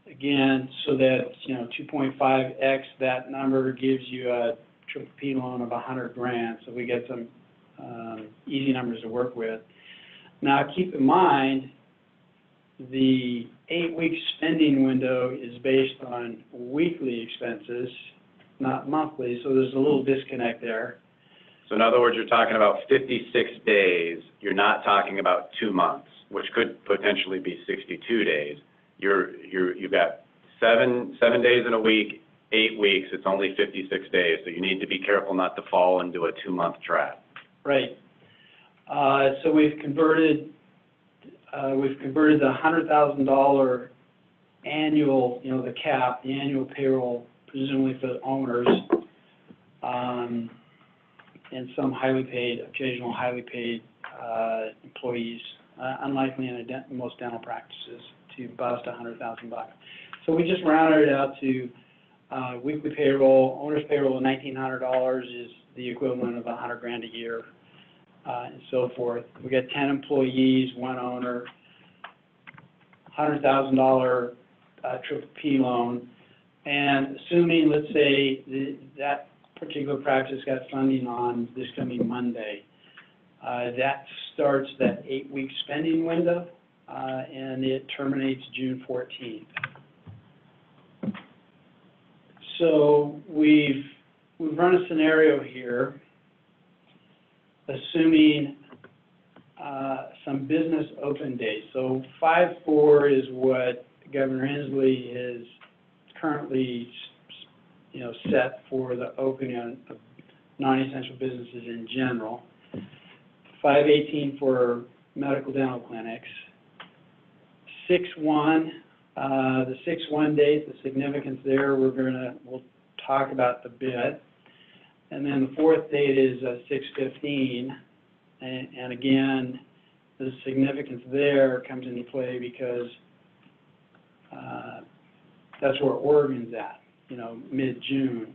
Again, so that, you know, two point five X, that number gives you a triple P loan of a hundred grand, so we get some, um, easy numbers to work with. Now, keep in mind, the eight-week spending window is based on weekly expenses, not monthly, so there's a little disconnect there. So in other words, you're talking about 56 days, you're not talking about two months, which could potentially be 62 days. You're, you're, you've got seven, seven days in a week, eight weeks, it's only 56 days, so you need to be careful not to fall into a two-month trap. Right. Uh, so we've converted, uh, we've converted the hundred thousand dollar annual, you know, the cap, the annual payroll, presumably for the owners, um, and some highly paid, occasional highly paid, uh, employees, uh, unlikely in most dental practices, to bust a hundred thousand bucks. So we just rounded it out to, uh, weekly payroll, owner's payroll of nineteen hundred dollars is the equivalent of a hundred grand a year uh, and so forth. We got ten employees, one owner, hundred thousand dollar, uh, triple P loan. And assuming, let's say, the, that particular practice got funding on this coming Monday, uh, that starts that eight-week spending window, uh, and it terminates June fourteenth. So we've, we've run a scenario here assuming uh, some business open days. So five four is what Governor Inslee is currently, you know, set for the opening of non-essential businesses in general. Five eighteen for medical dental clinics. Six one, uh, the six one days, the significance there, we're gonna, we'll talk about the bit. And then the fourth date is uh, six fifteen, and, and again, the significance there comes into play because uh, that's where Oregon's at, you know, mid-June.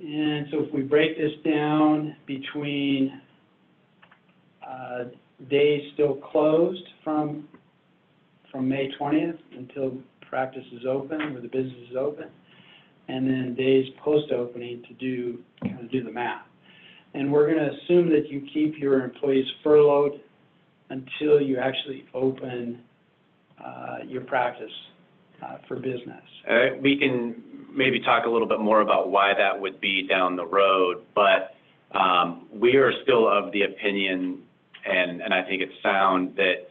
And so if we break this down between uh, days still closed from, from May twentieth until practice is open, or the business is open, and then days post-opening to do, kind of do the math. And we're gonna assume that you keep your employees furloughed until you actually open, uh, your practice, for business. Uh, We can maybe talk a little bit more about why that would be down the road, but um, we are still of the opinion, and, and I think it's sound, that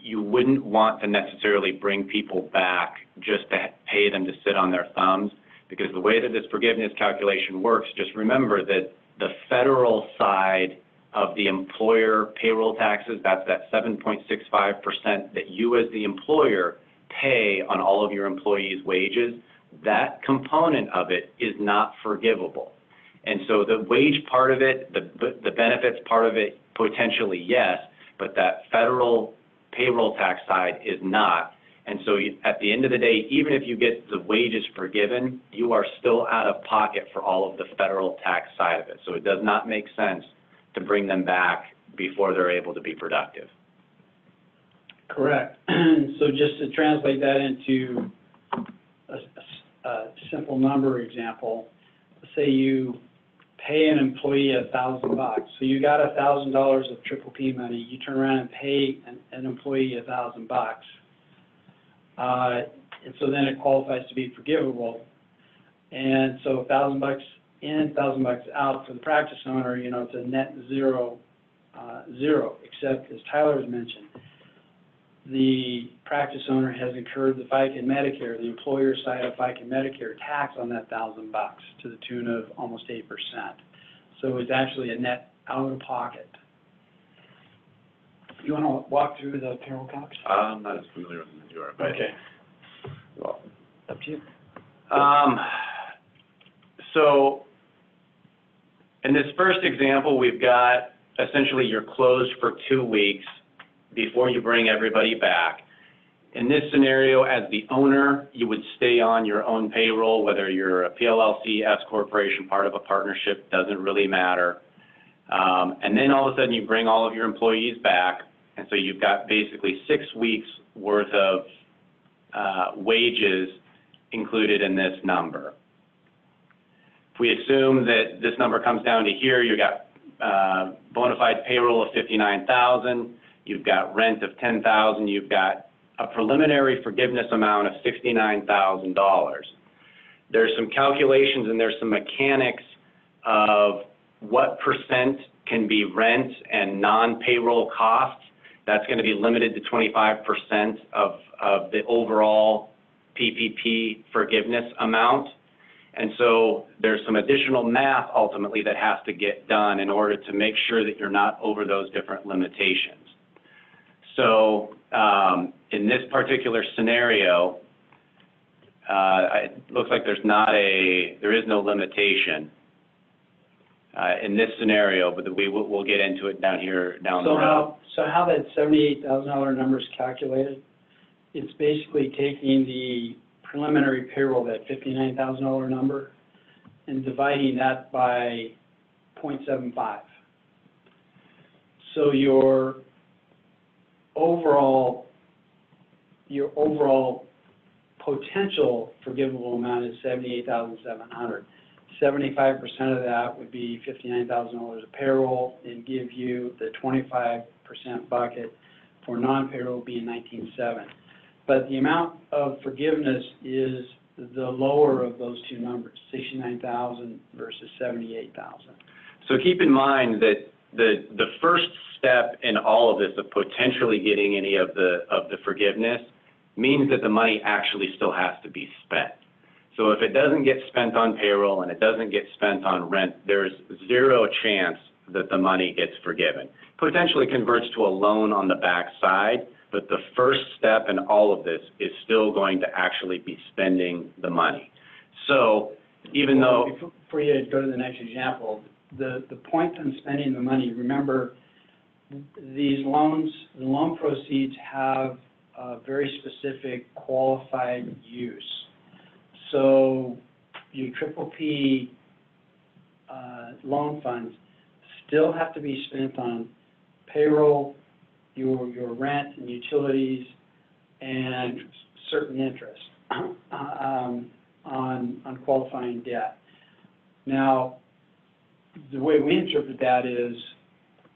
you wouldn't want to necessarily bring people back just to pay them to sit on their thumbs, because the way that this forgiveness calculation works, just remember that the federal side of the employer payroll taxes, that's that 7.65% that you as the employer pay on all of your employees' wages, that component of it is not forgivable. And so the wage part of it, the, the benefits part of it, potentially yes, but that federal payroll tax side is not. And so at the end of the day, even if you get the wages forgiven, you are still out of pocket for all of the federal tax side of it. So it does not make sense to bring them back before they're able to be productive. Correct. So just to translate that into a, simple number example, say you pay an employee a thousand bucks. So you got a thousand dollars of triple P money, you turn around and pay an, employee a thousand bucks. Uh, and so then it qualifies to be forgivable. And so a thousand bucks in, thousand bucks out for the practice owner, you know, it's a net zero, uh, zero, except as Tyler has mentioned, the practice owner has incurred the FICA and Medicare, the employer side of FICA and Medicare tax on that thousand bucks to the tune of almost eight percent. So it's actually a net out of pocket. You wanna walk through the payroll calcs? I'm not as familiar with them as you are, but. Okay, Well, up to you. Um, so, in this first example, we've got essentially you're closed for two weeks before you bring everybody back. In this scenario, as the owner, you would stay on your own payroll, whether you're a PLLC, S corporation, part of a partnership, doesn't really matter. Um, and then all of a sudden you bring all of your employees back, and so you've got basically six weeks worth of, uh, wages included in this number. If we assume that this number comes down to here, you've got, uh, bona fide payroll of fifty-nine thousand, you've got rent of ten thousand, you've got a preliminary forgiveness amount of sixty-nine thousand dollars. There's some calculations and there's some mechanics of what percent can be rent and non-payroll costs. That's gonna be limited to twenty-five percent of, of the overall PPP forgiveness amount. And so there's some additional math ultimately that has to get done in order to make sure that you're not over those different limitations. So, um, in this particular scenario, uh, it looks like there's not a, there is no limitation, uh, in this scenario, but we will, we'll get into it down here, down the So road. how, so how that seventy-eight thousand dollar number is calculated, it's basically taking the preliminary payroll, that fifty-nine thousand dollar number, and dividing that by 0.75. So your overall, your overall potential forgivable amount is seventy-eight thousand seven hundred. Seventy-five percent of that would be fifty-nine thousand dollars of payroll and give you the twenty-five percent bucket for non-payroll being nineteen-seven. But the amount of forgiveness is the lower of those two numbers, sixty-nine thousand versus seventy-eight thousand. So keep in mind that the first step in all of this of potentially getting any of the, of the forgiveness means that the money actually still has to be spent. So if it doesn't get spent on payroll and it doesn't get spent on rent, there's zero chance that the money gets forgiven. Potentially converts to a loan on the backside, but the first step in all of this is still going to actually be spending the money. So even though, Before- you go to the next example, the, the point on spending the money, remember, these loans, the loan proceeds have a very specific qualified use. So your triple P, uh, loan funds still have to be spent on payroll, your, your rent and utilities, and certain interest, um, on, on qualifying debt. Now, the way we interpret that is,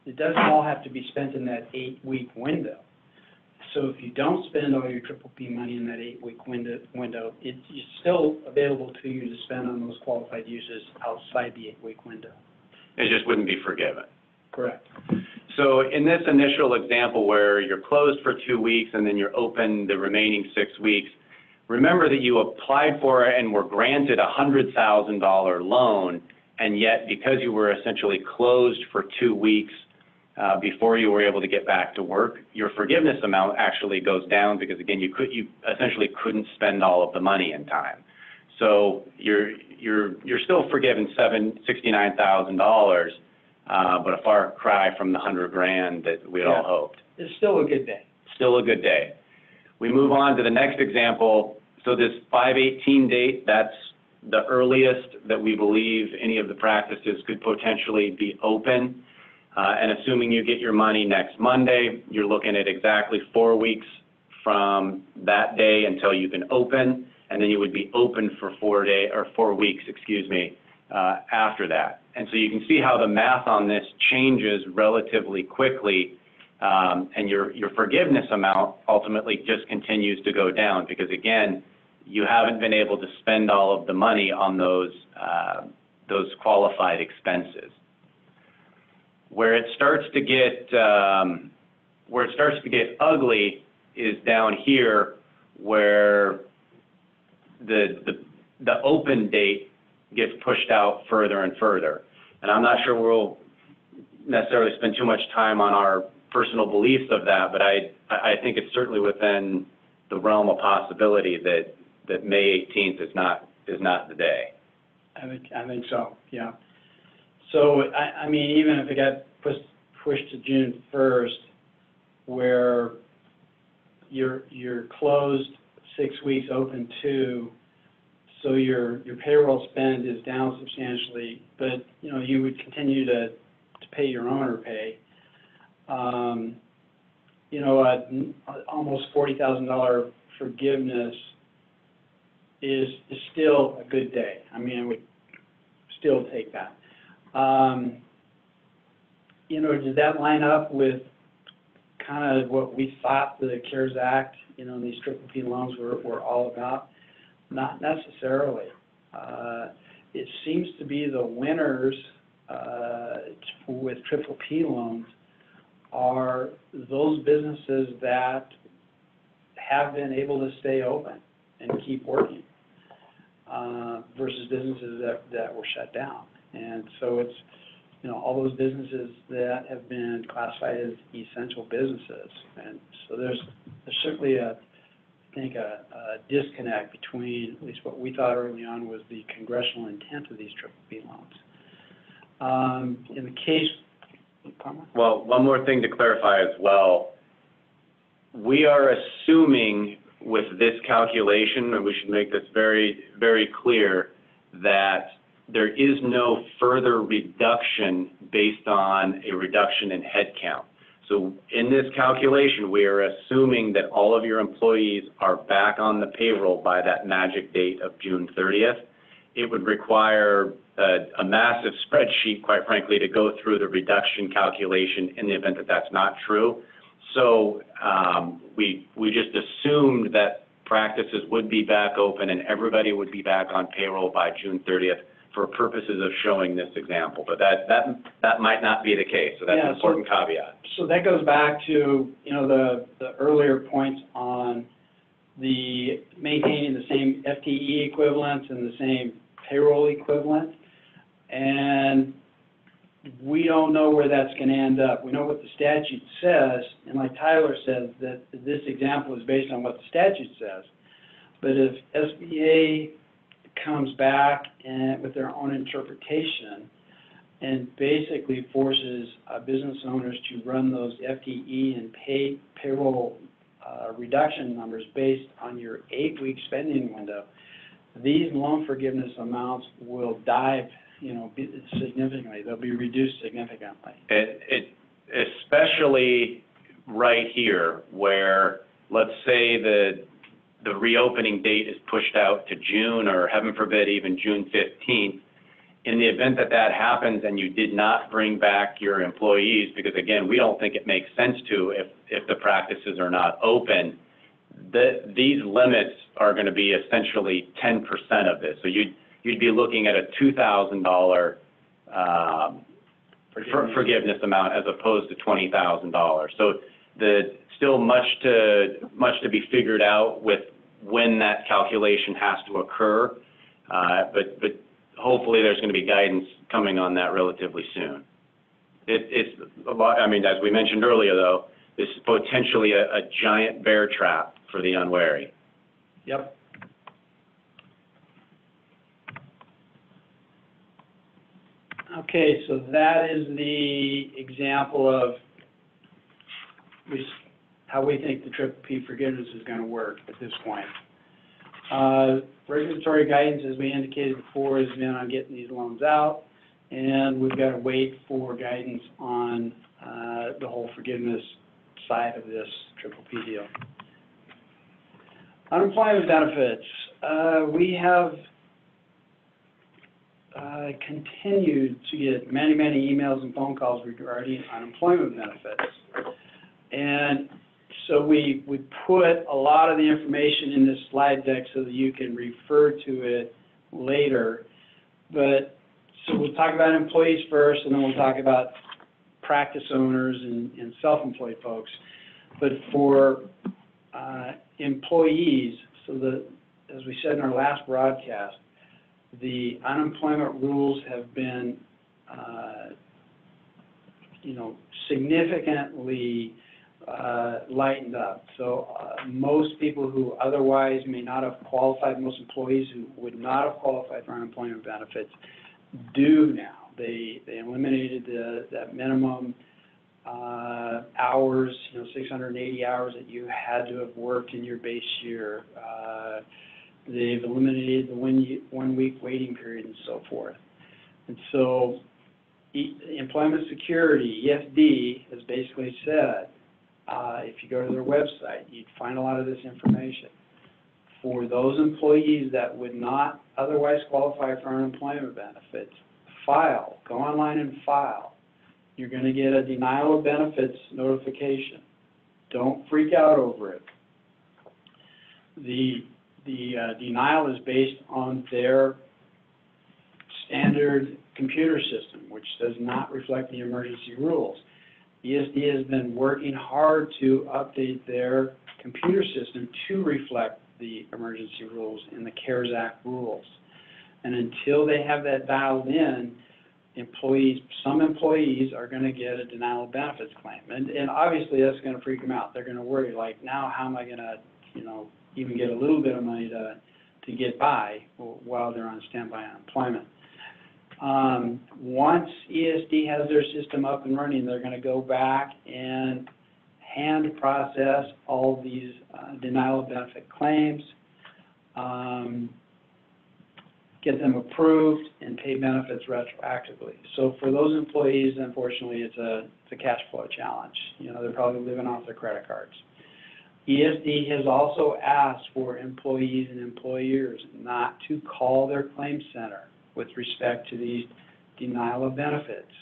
it doesn't all have to be spent in that eight-week window. So if you don't spend all your triple P money in that eight-week window, window, it, it's still available to you to spend on those qualified uses outside the eight-week window. it just wouldn't be forgiven. Correct. So in this initial example where you're closed for two weeks and then you're open the remaining six weeks, remember that you applied for and were granted a hundred thousand dollar loan, and yet because you were essentially closed for two weeks uh, before you were able to get back to work, your forgiveness amount actually goes down because again, you could, you essentially couldn't spend all of the money in time. So you're, you're, you're still forgiven seven, sixty-nine thousand dollars, uh, but a far cry from the hundred grand that we'd all hoped. It's still a good day. Still a good day. We move on to the next example. So this five eighteen date, that's the earliest that we believe any of the practices could potentially be open. Uh, and assuming you get your money next Monday, you're looking at exactly four weeks from that day until you can open, and then you would be open for four day, or four weeks, excuse me, uh, after that. And so you can see how the math on this changes relatively quickly, um, and your, your forgiveness amount ultimately just continues to go down, because again, you haven't been able to spend all of the money on those, uh, those qualified expenses. Where it starts to get, um, where it starts to get ugly is down here where the, the, the open date gets pushed out further and further. And I'm not sure we'll necessarily spend too much time on our personal beliefs of that, but I, I think it's certainly within the realm of possibility that, that May 18th is not, is not the day. I think, I think so, yeah. So, I, mean, even if it got pushed, pushed to June first, where you're, you're closed six weeks, open two, so your, your payroll spend is down substantially, but, you know, you would continue to, to pay your owner pay. Um, you know, a almost forty thousand dollar forgiveness is, is still a good day. I mean, I would still take that. Um, you know, does that line up with kind of what we thought the CARES Act, you know, and these triple P loans were, were all about? Not necessarily. Uh, it seems to be the winners, uh, with triple P loans are those businesses that have been able to stay open and keep working, uh, versus businesses that, that were shut down. And so it's, you know, all those businesses that have been classified as essential businesses. And so there's, there's certainly a, I think, a, a disconnect between, at least what we thought early on was the congressional intent of these triple P loans. Um, in the case? Well, one more thing to clarify as well. We are assuming with this calculation, and we should make this very, very clear, that there is no further reduction based on a reduction in headcount. So in this calculation, we are assuming that all of your employees are back on the payroll by that magic date of June 30th. It would require a, a massive spreadsheet, quite frankly, to go through the reduction calculation in the event that that's not true. So um, we, we just assumed that practices would be back open and everybody would be back on payroll by June 30th for purposes of showing this example. But that, that, that might not be the case, so that's Yeah, an so- important caveat. So that goes back to, you know, the, the earlier points on the maintaining the same FTE equivalents and the same payroll equivalent. And we don't know where that's gonna end up. We know what the statute says, and like Tyler says, that this example is based on what the statute says. But if SBA comes back and with their own interpretation, and basically forces uh, business owners to run those FTE and pay payroll uh, reduction numbers based on your eight-week spending window, these loan forgiveness amounts will dive, you know, significantly. They'll be reduced significantly. It, it, especially right here, where, let's say the, the reopening date is pushed out to June, or heaven forbid, even June fifteenth. In the event that that happens and you did not bring back your employees, because again, we don't think it makes sense to if, if the practices are not open, the, these limits are gonna be essentially ten percent of this. So you'd, you'd be looking at a two thousand dollar, um, for- forgiveness amount as opposed to twenty thousand dollars. So the, still much to, much to be figured out with when that calculation has to occur. Uh, but, hopefully there's gonna be guidance coming on that relatively soon. It's a lot, I mean, as we mentioned earlier though, this is potentially a, a giant bear trap for the unwary. Yep. Okay, so that is the example of we- how we think the triple P forgiveness is gonna work at this point. Uh, regulatory guidance, as we indicated before, has been on getting these loans out, and we've gotta wait for guidance on, uh, the whole forgiveness side of this triple P deal. Unemployment benefits, uh, we have, continued to get many, many emails and phone calls regarding unemployment benefits. And so we, we put a lot of the information in this slide deck so that you can refer to it later. But, so we'll talk about employees first, and then we'll talk about practice owners and, and self-employed folks. But for, uh, employees, so the, as we said in our last broadcast, the unemployment rules have been, uh, you know, significantly uh, lightened up. So uh, most people who otherwise may not have qualified, most employees who would not have qualified for unemployment benefits do now. They, they eliminated the, that minimum uh, hours, you know, 680 hours that you had to have worked in your base year. Uh, They've eliminated the one, one week waiting period and so forth. And so Employment Security, ESD, has basically said, uh, if you go to their website, you'd find a lot of this information. For those employees that would not otherwise qualify for unemployment benefits, file, go online and file. You're gonna get a denial of benefits notification. Don't freak out over it. The, the uh, denial is based on their standard computer system, which does not reflect the emergency rules. ESD has been working hard to update their computer system to reflect the emergency rules and the CARES Act rules. And until they have that dialed in, employees, some employees are gonna get a denial of benefits claim. And, and obviously, that's gonna freak them out. They're gonna worry, like, now how am I gonna, you know, even get a little bit of money to, to get by while they're on standby unemployment. Um, once ESD has their system up and running, they're gonna go back and hand process all these uh, denial of benefit claims, um, get them approved and pay benefits retroactively. So for those employees, unfortunately, it's a, it's a cash flow challenge. You know, they're probably living off their credit cards. ESD has also asked for employees and employers not to call their claim center with respect to these denial of benefits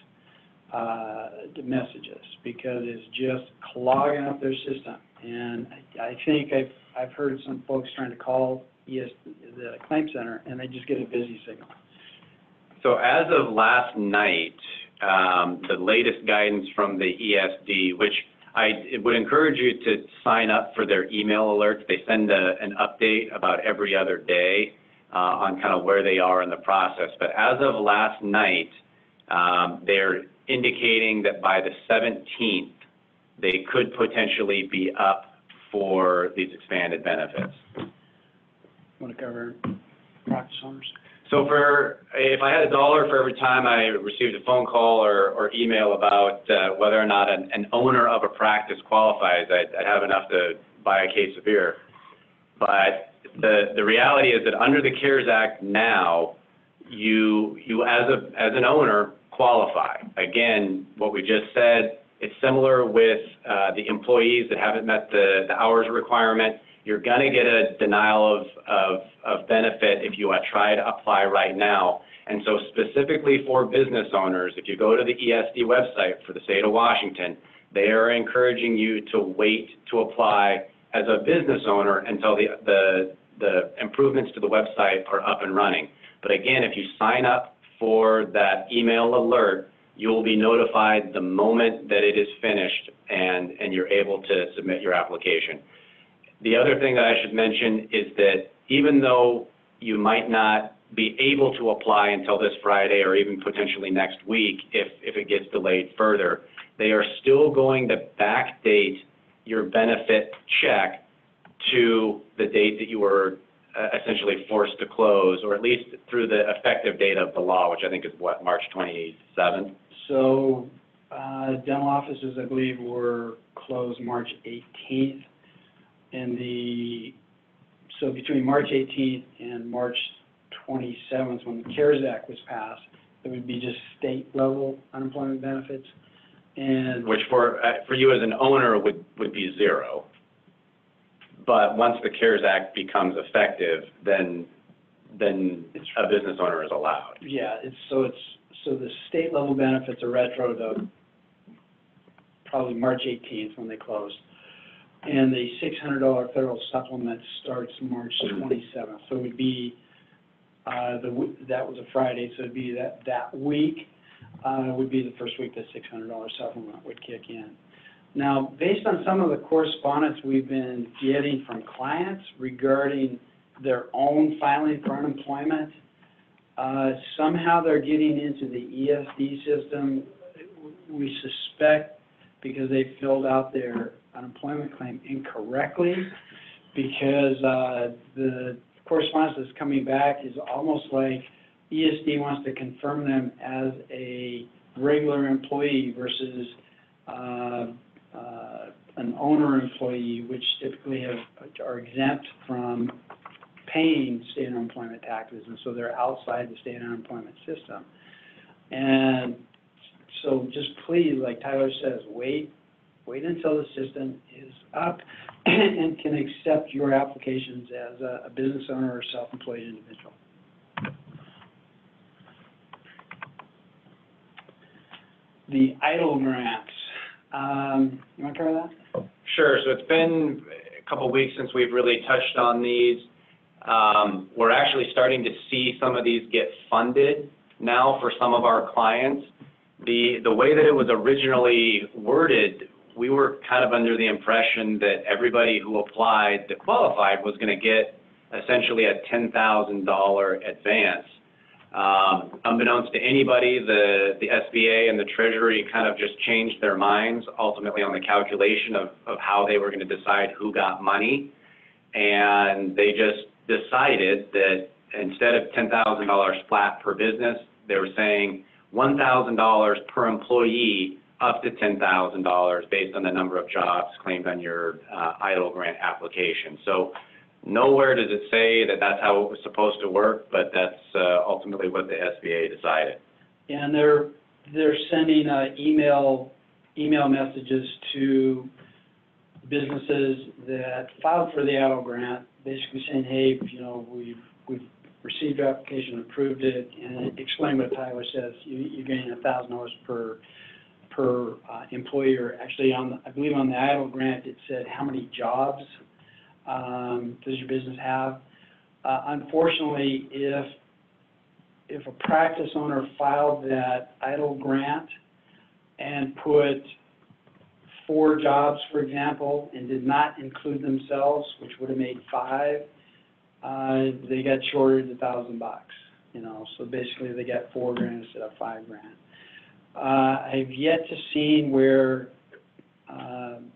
uh, messages, because it's just clogging up their system. And I think I've, I've heard some folks trying to call ES, the claim center, and they just get a busy signal. So as of last night, um, the latest guidance from the ESD, which I would encourage you to sign up for their email alerts. They send a, an update about every other day on kind of where they are in the process. But as of last night, um, they're indicating that by the 17th, they could potentially be up for these expanded benefits. Want to cover practice owners? So for, if I had a dollar for every time I received a phone call or, or email about uh, whether or not an, an owner of a practice qualifies, I'd, I'd have enough to buy a case of beer. But the, the reality is that under the CARES Act now, you, you as a, as an owner qualify. Again, what we just said, it's similar with uh, the employees that haven't met the, the hours requirement. You're gonna get a denial of, of, of benefit if you uh, try to apply right now. And so specifically for business owners, if you go to the ESD website for the state of Washington, they are encouraging you to wait to apply as a business owner until the, the, the improvements to the website are up and running. But again, if you sign up for that email alert, you will be notified the moment that it is finished and, and you're able to submit your application. The other thing that I should mention is that even though you might not be able to apply until this Friday or even potentially next week if, if it gets delayed further, they are still going to backdate your benefit check to the date that you were uh, essentially forced to close, or at least through the effective date of the law, which I think is what, March 27th? So, uh, dental offices, I believe, were closed March 18th. And the, so between March 18th and March 27th, when the CARES Act was passed, it would be just state-level unemployment benefits. And Which for, uh, for you as an owner would, would be zero. But once the CARES Act becomes effective, then, then a business owner is allowed. Yeah, it's, so it's, so the state level benefits are retro to probably March eighteenth when they closed. And the six hundred dollar federal supplement starts March twenty-seventh, so it would be, uh, the, that was a Friday, so it'd be that, that week, uh, would be the first week the six hundred dollar supplement would kick in. Now, based on some of the correspondence we've been getting from clients regarding their own filing for unemployment, uh, somehow they're getting into the ESD system. We suspect because they filled out their unemployment claim incorrectly, because, uh, the correspondence that's coming back is almost like ESD wants to confirm them as a regular employee versus, uh, uh, an owner employee, which typically have, are exempt from paying state unemployment taxes, and so they're outside the state unemployment system. And so just please, like Tyler says, wait, wait until the system is up and can accept your applications as a, a business owner or self-employed individual. The EIDL grants, um, you wanna cover that? Sure, so it's been a couple of weeks since we've really touched on these. Um, we're actually starting to see some of these get funded now for some of our clients. The, the way that it was originally worded, we were kind of under the impression that everybody who applied that qualified was gonna get essentially a ten thousand dollar advance. Um, unbeknownst to anybody, the, SBA and the Treasury kind of just changed their minds ultimately on the calculation of, how they were gonna decide who got money. And they just decided that instead of ten thousand dollars flat per business, they were saying one thousand dollars per employee up to ten thousand dollars based on the number of jobs claimed on your, uh, EIDL grant application. So nowhere does it say that that's how it was supposed to work, but that's, uh, ultimately what the SBA decided. Yeah, And they're, they're sending, uh, email, email messages to businesses that filed for the EIDL grant, basically saying, hey, you know, we've, we've received your application, approved it, and explain what Tyler says, you, you're getting a thousand dollars per, per, uh, employee, actually on, the- I believe on the EIDL grant, it said how many jobs, um, does your business have? Uh, unfortunately, if, if a practice owner filed that EIDL grant and put four jobs, for example, and did not include themselves, which would have made five, uh, they got shorted a thousand bucks, you know, so basically they got four grand instead of five grand. Uh, I've yet to see where, um,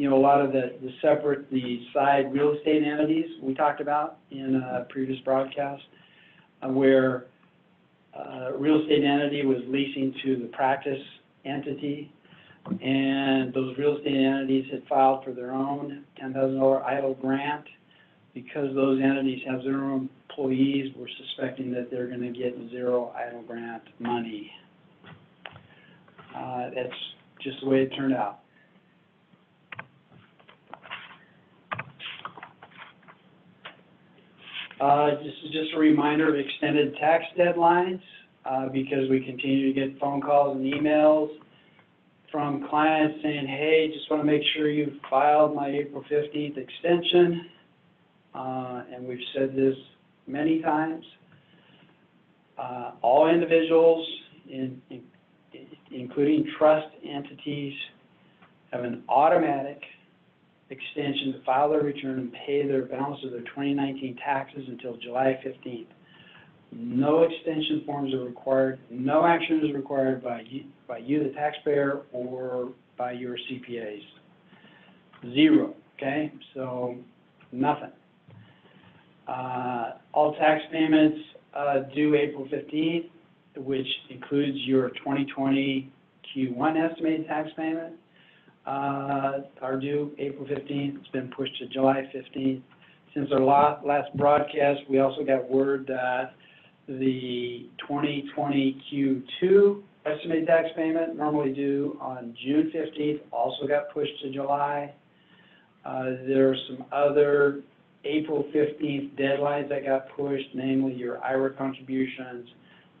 you know, a lot of the, separate, the side real estate entities we talked about in a previous broadcast, uh, where, uh, real estate entity was leasing to the practice entity, and those real estate entities had filed for their own ten thousand dollar EIDL grant. Because those entities have their own employees, we're suspecting that they're gonna get zero EIDL grant money. Uh, that's just the way it turned out. Uh, this is just a reminder of extended tax deadlines, uh, because we continue to get phone calls and emails from clients saying, hey, just want to make sure you filed my April fifteenth extension. Uh, and we've said this many times. Uh, all individuals, in, in, including trust entities, have an automatic extension to file their return and pay their balance of their twenty nineteen taxes until July fifteenth. No extension forms are required, no action is required by you, by you, the taxpayer, or by your CPAs. Zero, okay? So, nothing. Uh, all tax payments, uh, due April fifteenth, which includes your twenty twenty Q one estimated tax payment, are due April fifteenth. It's been pushed to July fifteenth. Since our last broadcast, we also got word that the 2020 Q2 estimated tax payment, normally due on June 15th, also got pushed to July. Uh, There are some other April 15th deadlines that got pushed, namely your IRA contributions,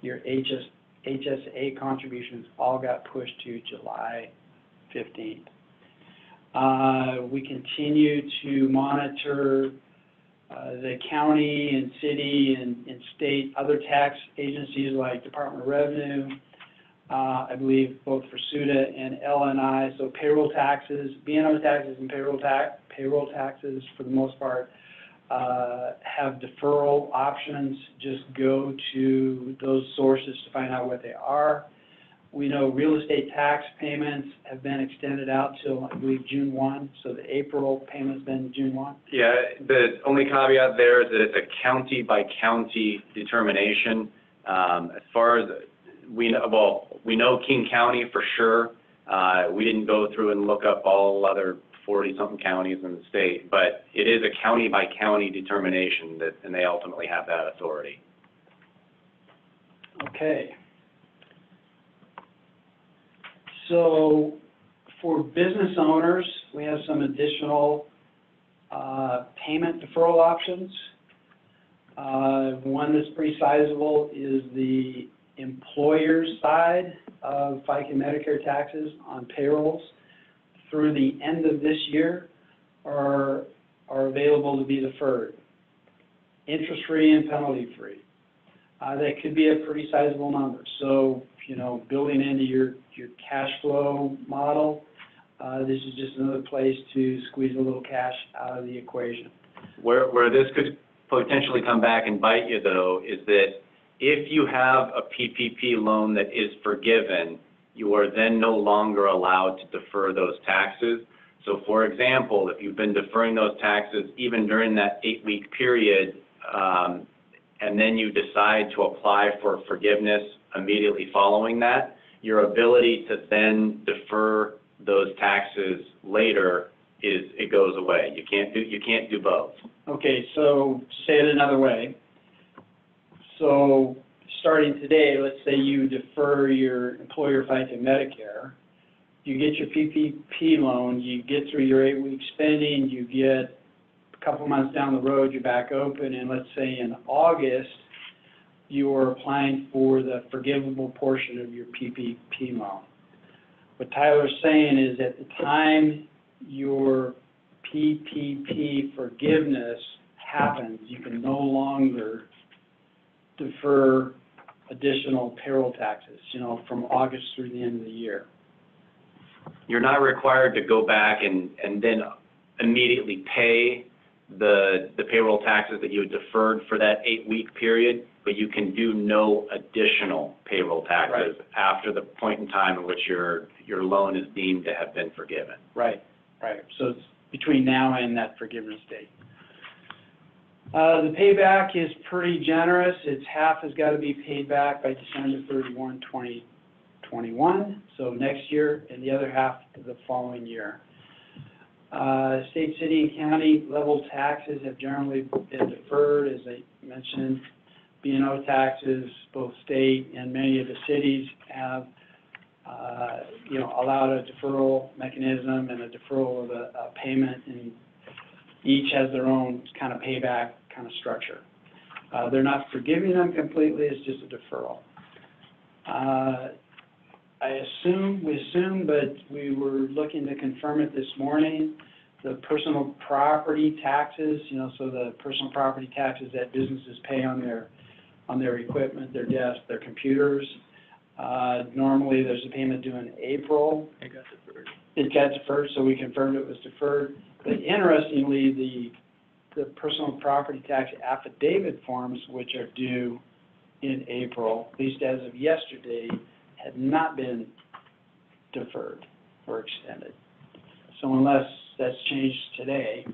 your HSA contributions, all got pushed to July 15th. Uh, We continue to monitor uh, the county and city and, state, other tax agencies like Department of Revenue, uh, I believe both for SUTA and L&I, so payroll taxes, B and O taxes and payroll tax, payroll taxes for the most part, have deferral options, just go to those sources to find out what they are. We know real estate tax payments have been extended out till, I believe, June one, so the April payment's been June one. Yeah, the only caveat there is that it's a county by county determination. Um, as far as, we know, well, we know King County for sure. Uh, we didn't go through and look up all other forty-something counties in the state, but it is a county-by-county determination that, and they ultimately have that authority. Okay. So for business owners, we have some additional uh, payment deferral options. Uh, One that's pretty sizable is the employer's side of FICA and Medicare taxes on payrolls through the end of this year are, are available to be deferred, interest-free and penalty-free. Uh, that could be a pretty sizable number. So, you know, building into your, your cash flow model, uh, this is just another place to squeeze a little cash out of the equation. Where, where this could potentially come back and bite you, though, is that if you have a PPP loan that is forgiven, you are then no longer allowed to defer those taxes. So for example, if you've been deferring those taxes even during that eight-week period, um, and then you decide to apply for forgiveness immediately following that, your ability to then defer those taxes later is, it goes away. You can't do, you can't do both. Okay, so say it another way. So starting today, let's say you defer your employer FICA Medicare, you get your PPP loan, you get through your eight-week spending, you get couple months down the road, you're back open, and let's say in August, you are applying for the forgivable portion of your PPP loan. What Tyler's saying is at the time your PPP forgiveness happens, you can no longer defer additional payroll taxes, you know, from August through the end of the year. You're not required to go back and, and then immediately pay the, payroll taxes that you had deferred for that eight-week period, but you can do no additional payroll taxes after the point in time in which your, your loan is deemed to have been forgiven. Right, right. So it's between now and that forgiveness date. Uh, the payback is pretty generous. It's half has got to be paid back by December 31, 2021, so next year, and the other half the following year. Uh, state, city, and county level taxes have generally been deferred, as I mentioned. B and O taxes, both state and many of the cities have, uh, you know, allowed a deferral mechanism and a deferral of a, a payment, and each has their own kind of payback kind of structure. Uh, they're not forgiving them completely, it's just a deferral. Uh, I assume, we assume, but we were looking to confirm it this morning, the personal property taxes, you know, so the personal property taxes that businesses pay on their, on their equipment, their desks, their computers. Uh, normally, there's a payment due in April. It got deferred. It got deferred, so we confirmed it was deferred. But interestingly, the, the personal property tax affidavit forms, which are due in April, at least as of yesterday, had not been deferred or extended. So unless that's changed today,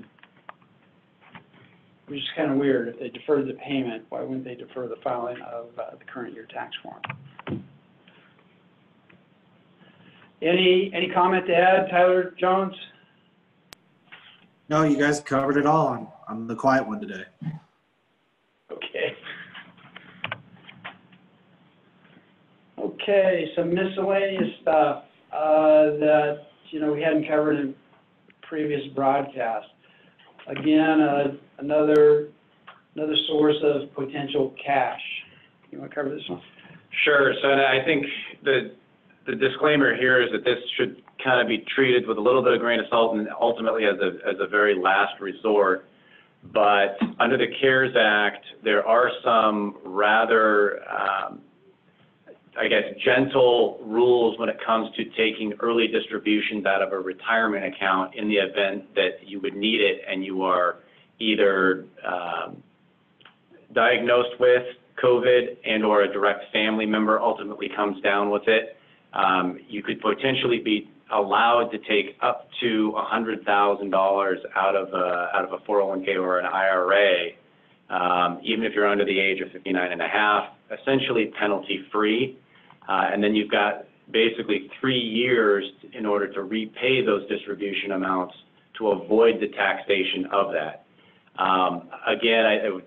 which is kind of weird, if they deferred the payment, why wouldn't they defer the filing of uh, the current year tax form? Any, any comment to add, Tyler Jones? No, you guys covered it all. I'm, I'm the quiet one today. Okay. Okay, some miscellaneous stuff, uh, that, you know, we hadn't covered in previous broadcasts. Again, uh, another, another source of potential cash. You wanna cover this one? Sure, so I think the, the disclaimer here is that this should kind of be treated with a little bit of grain of salt and ultimately as a, as a very last resort. But under the CARES Act, there are some rather, um, I guess, gentle rules when it comes to taking early distributions out of a retirement account in the event that you would need it and you are either um, diagnosed with COVID and/or a direct family member ultimately comes down with it. Um, you could potentially be allowed to take up to $100,000 out of a, out of a 401k or an IRA, um, even if you're under the age of 59 and a half, essentially penalty-free. Uh, and then you've got basically three years in order to repay those distribution amounts to avoid the taxation of that. Um, Again, I, would-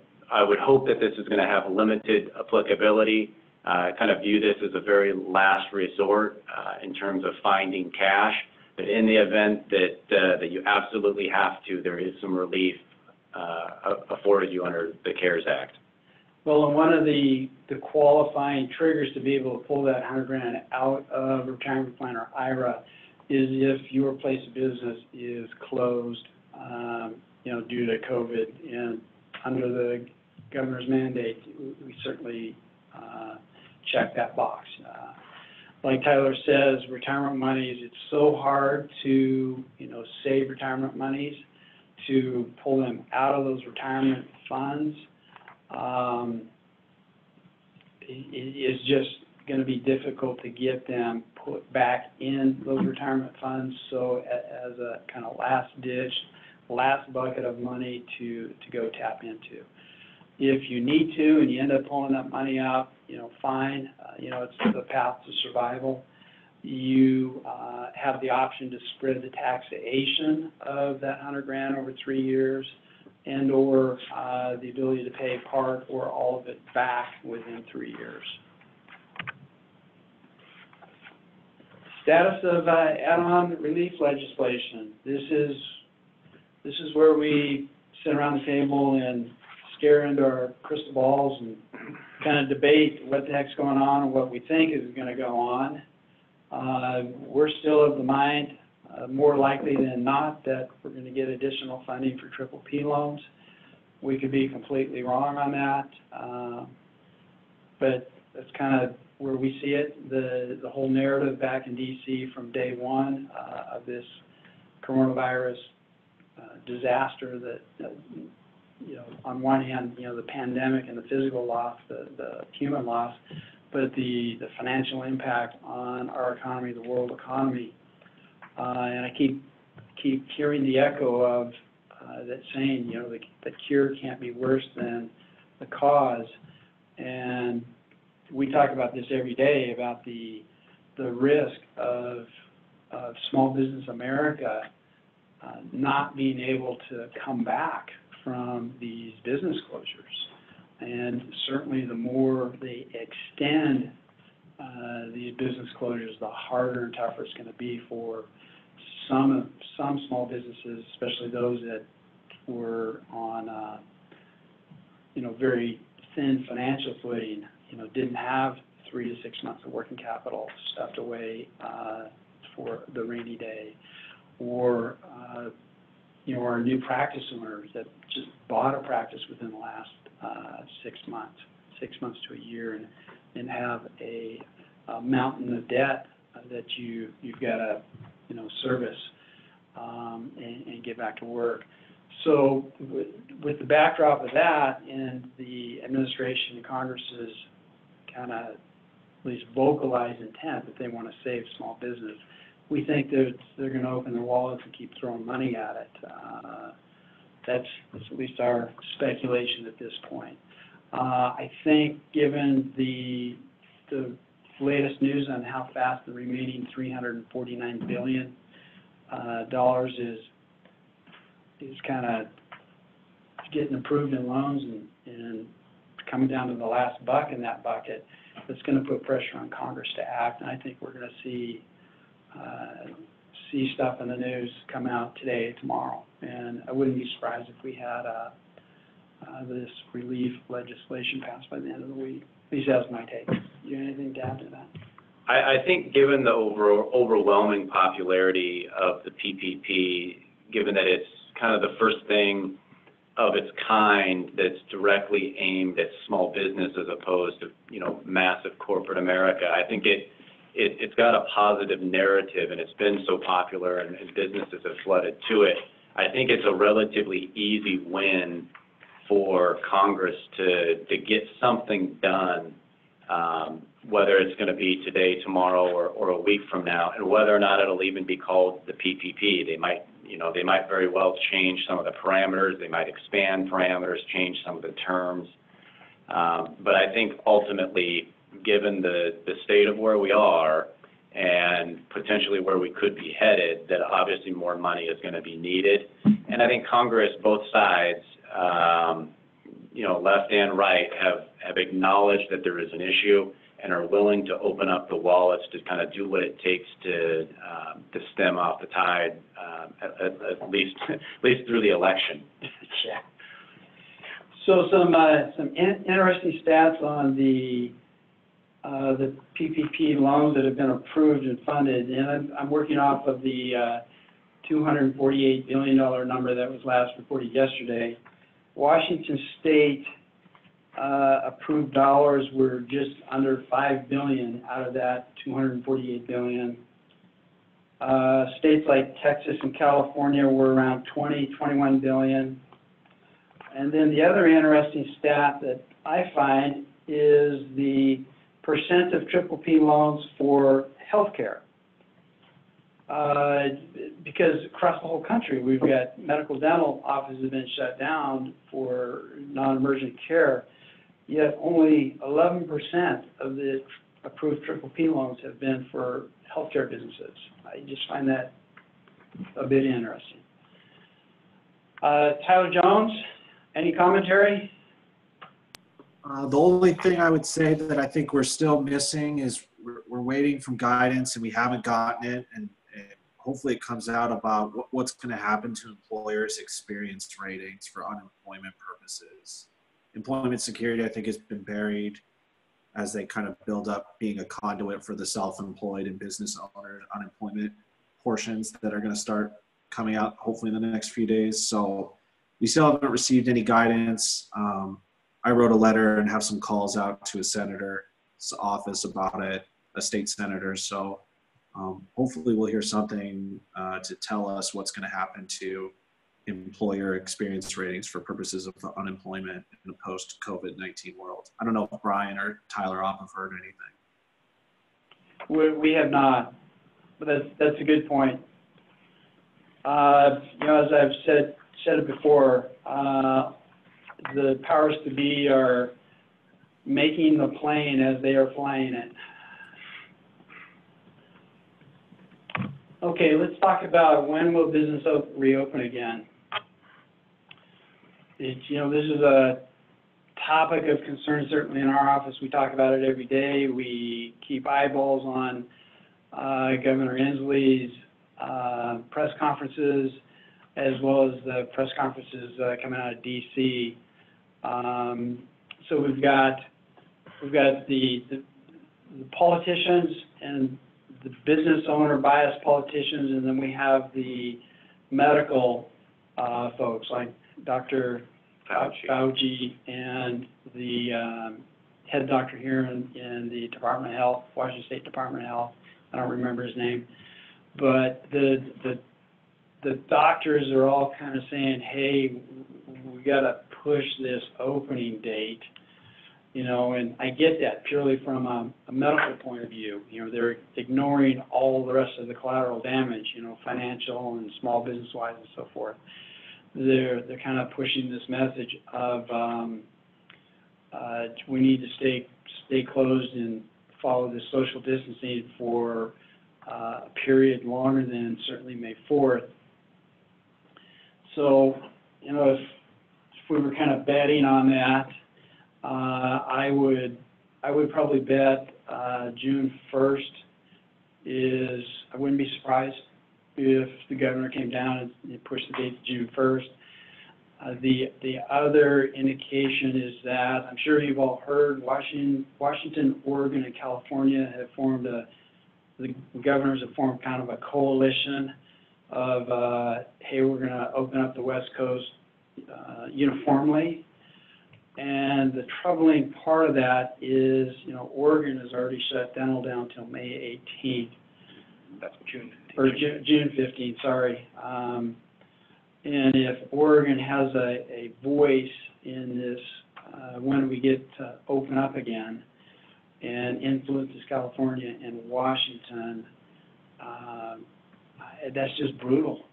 hope that this is going to have limited applicability. Uh, I kind of view this as a very last resort uh, in terms of finding cash. But in the event that, that you absolutely have to, there is some relief afforded you under the CARES Act. Well, and one of the, the qualifying triggers to be able to pull that hundred grand out of retirement plan or IRA is if your place of business is closed, um, you know, due to COVID. And under the governor's mandate, we- certainly, uh, check that box. Uh, Like Tyler says, retirement monies, it's so hard to, you know, save retirement monies, to pull them out of those retirement funds um, it, is just gonna be difficult to get them put back in those retirement funds. So as a kind of last ditch, last bucket of money to, to go tap into. If you need to and you end up pulling that money out, you know, fine, uh, you know, it's the path to survival. You, uh, have the option to spread the taxation of that hundred grand over three years and/or uh, the ability to pay part or all of it back within three years. Status of uh, add-on relief legislation. This is, this is where we sit around the table and stare into our crystal balls and kind of debate what the heck's going on and what we think is going to go on. Uh, We're still of the mind uh, more likely than not that we're going to get additional funding for triple P loans. We could be completely wrong on that, uh, but that's kind of where we see it. The, the whole narrative back in DC from day one uh, of this coronavirus disaster that, that, you know, on one hand, you know, the pandemic and the physical loss, the, the human loss, but the, the financial impact on our economy, the world economy, and I keep, keep hearing the echo of, uh, that saying, you know, the, the cure can't be worse than the cause. And we talk about this every day, about the, the risk of, of small business America, uh, not being able to come back from these business closures. And certainly the more they extend, uh, these business closures, the harder and tougher it's gonna be for some, some small businesses, especially those that were on, uh, you know, very thin financial footing, you know, didn't have three to six months of working capital stuffed away, uh, for the rainy day. Or, uh, you know, our new practice owners that just bought a practice within the last, uh, six months, six months to a year and, and have a, a mountain of debt that you, you've got to, you know, service, um, and, and get back to work. So with, with the backdrop of that and the administration and Congress's kind of at least vocalized intent that they want to save small business, we think that they're going to open their wallets and keep throwing money at it. Uh, that's, that's at least our speculation at this point. Uh, I think, given the, latest news on how fast the remaining three hundred and forty-nine billion, uh, is, is kind of getting approved in loans and, coming down to the last buck in that bucket, that's gonna put pressure on Congress to act, and I think we're gonna see, uh, see stuff in the news come out today, tomorrow. And I wouldn't be surprised if we had, uh, this relief legislation passed by the end of the week. At least my take. You have anything to add to that? I, I think given the over, overwhelming popularity of the PPP, given that it's kind of the first thing of its kind that's directly aimed at small business as opposed to, you know, massive corporate America, I think it, it, it's got a positive narrative and it's been so popular and, and businesses have flooded to it. I think it's a relatively easy win for Congress to, to get something done um, whether it's going to be today, tomorrow, or, a week from now, and whether or not it'll even be called the PPP. They might, you know, they might very well change some of the parameters. They might expand parameters, change some of the terms. Um, but I think ultimately, given the, the state of where we are and potentially where we could be headed, that obviously more money is going to be needed. And I think Congress, both sides, you know, left and right, have, acknowledged that there is an issue and are willing to open up the wallets to kind of do what it takes to, um, stem off the tide, um, at, least, through the election. Yeah. So some, uh, some interesting stats on the, uh, PPP loans that have been approved and funded. And I'm, working off of the, uh, $248 billion number that was last reported yesterday. Washington State, uh, approved dollars were just under 5 billion out of that 248 billion. Uh, states like Texas and California were around 20, 21 billion. And then the other interesting stat that I find is the percent of triple P loans for healthcare. Uh, because across the whole country, we've got medical dental offices have been shut down for non-emergent care, yet only eleven percent of the approved triple P loans have been for healthcare businesses. I just find that a bit interesting. Uh, Tyler Jones, any commentary? Uh, the only thing I would say that I think we're still missing is we're, we're waiting from guidance and we haven't gotten it. And hopefully it comes out about what, what's going to happen to employers' experience ratings for unemployment purposes. Employment security, I think, has been buried as they kind of build up being a conduit for the self-employed and business owner unemployment portions that are going to start coming out hopefully in the next few days. So we still haven't received any guidance. Um, I wrote a letter and have some calls out to a senator's office about it, a state senator. So um, hopefully we'll hear something uh, to tell us what's going to happen to employer experience ratings for purposes of the unemployment in a post COVID-19 world. I don't know if Brian or Tyler off have heard anything. We, we have not, but that's, that's a good point. Uh, you know, as I've said, said it before, uh, the powers to be are making the plane as they are flying it. Okay, let's talk about when will business op- reopen again? It's, you know, this is a topic of concern certainly in our office. We talk about it every day. We keep eyeballs on uh, Governor Inslee's uh, press conferences as well as the press conferences uh, coming out of DC. Um, so we've got we've got the, the the politicians and the business owner biased politicians, and then we have the medical uh, folks like Dr. Fauci. Fauci and the um, head doctor here in, in the Department of Health, Washington State Department of Health. I don't remember his name, but the the the doctors are all kind of saying, "Hey, we got to push this opening date." You know, and I get that purely from a, medical point of view. You know, they're ignoring all the rest of the collateral damage. You know, financial and small business wise and so forth they're they're kind of pushing this message of um, uh, we need to stay stay closed and follow the social distancing for uh, a period longer than certainly May 4th. So, you know, if, if we were kind of betting on that, I would I would probably bet uh, June 1st is I wouldn't be surprised if the governor came down and pushed the date to June first. Uh, the, the other indication is that, I'm sure you've all heard, Washington, Washington, Oregon, and California have formed a, the governors have formed kind of a coalition of, uh, hey, we're gonna open up the West Coast, uh, uniformly. And the troubling part of that is, you know, Oregon has already shut dental down till May eighteenth That's June or 15th. Ju- June fifteenth, sorry. Um, and if Oregon has a, a voice in this, uh, when we get to open up again and influences California and Washington, um, I- that's just brutal.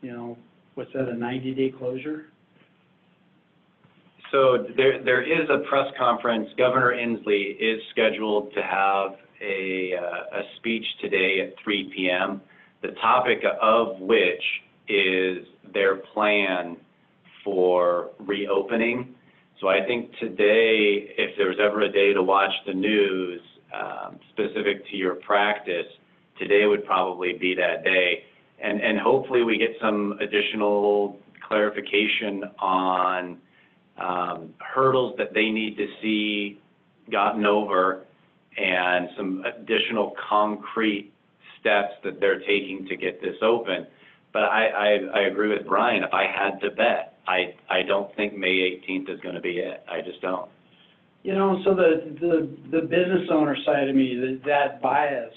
You know, what's that, a ninety-day closure? So there, there is a press conference, Governor Inslee is scheduled to have a, uh, a speech today at 3 p.m., the topic of which is their plan for reopening. So I think today, if there was ever a day to watch the news um, specific to your practice, today would probably be that day. And, and hopefully we get some additional clarification on hurdles that they need to see gotten over and some additional concrete steps that they're taking to get this open. But I, agree with Brian. If I had to bet, I, don't think May 18th is going to be it. I just don't. You know, so the, business owner side of me, that, bias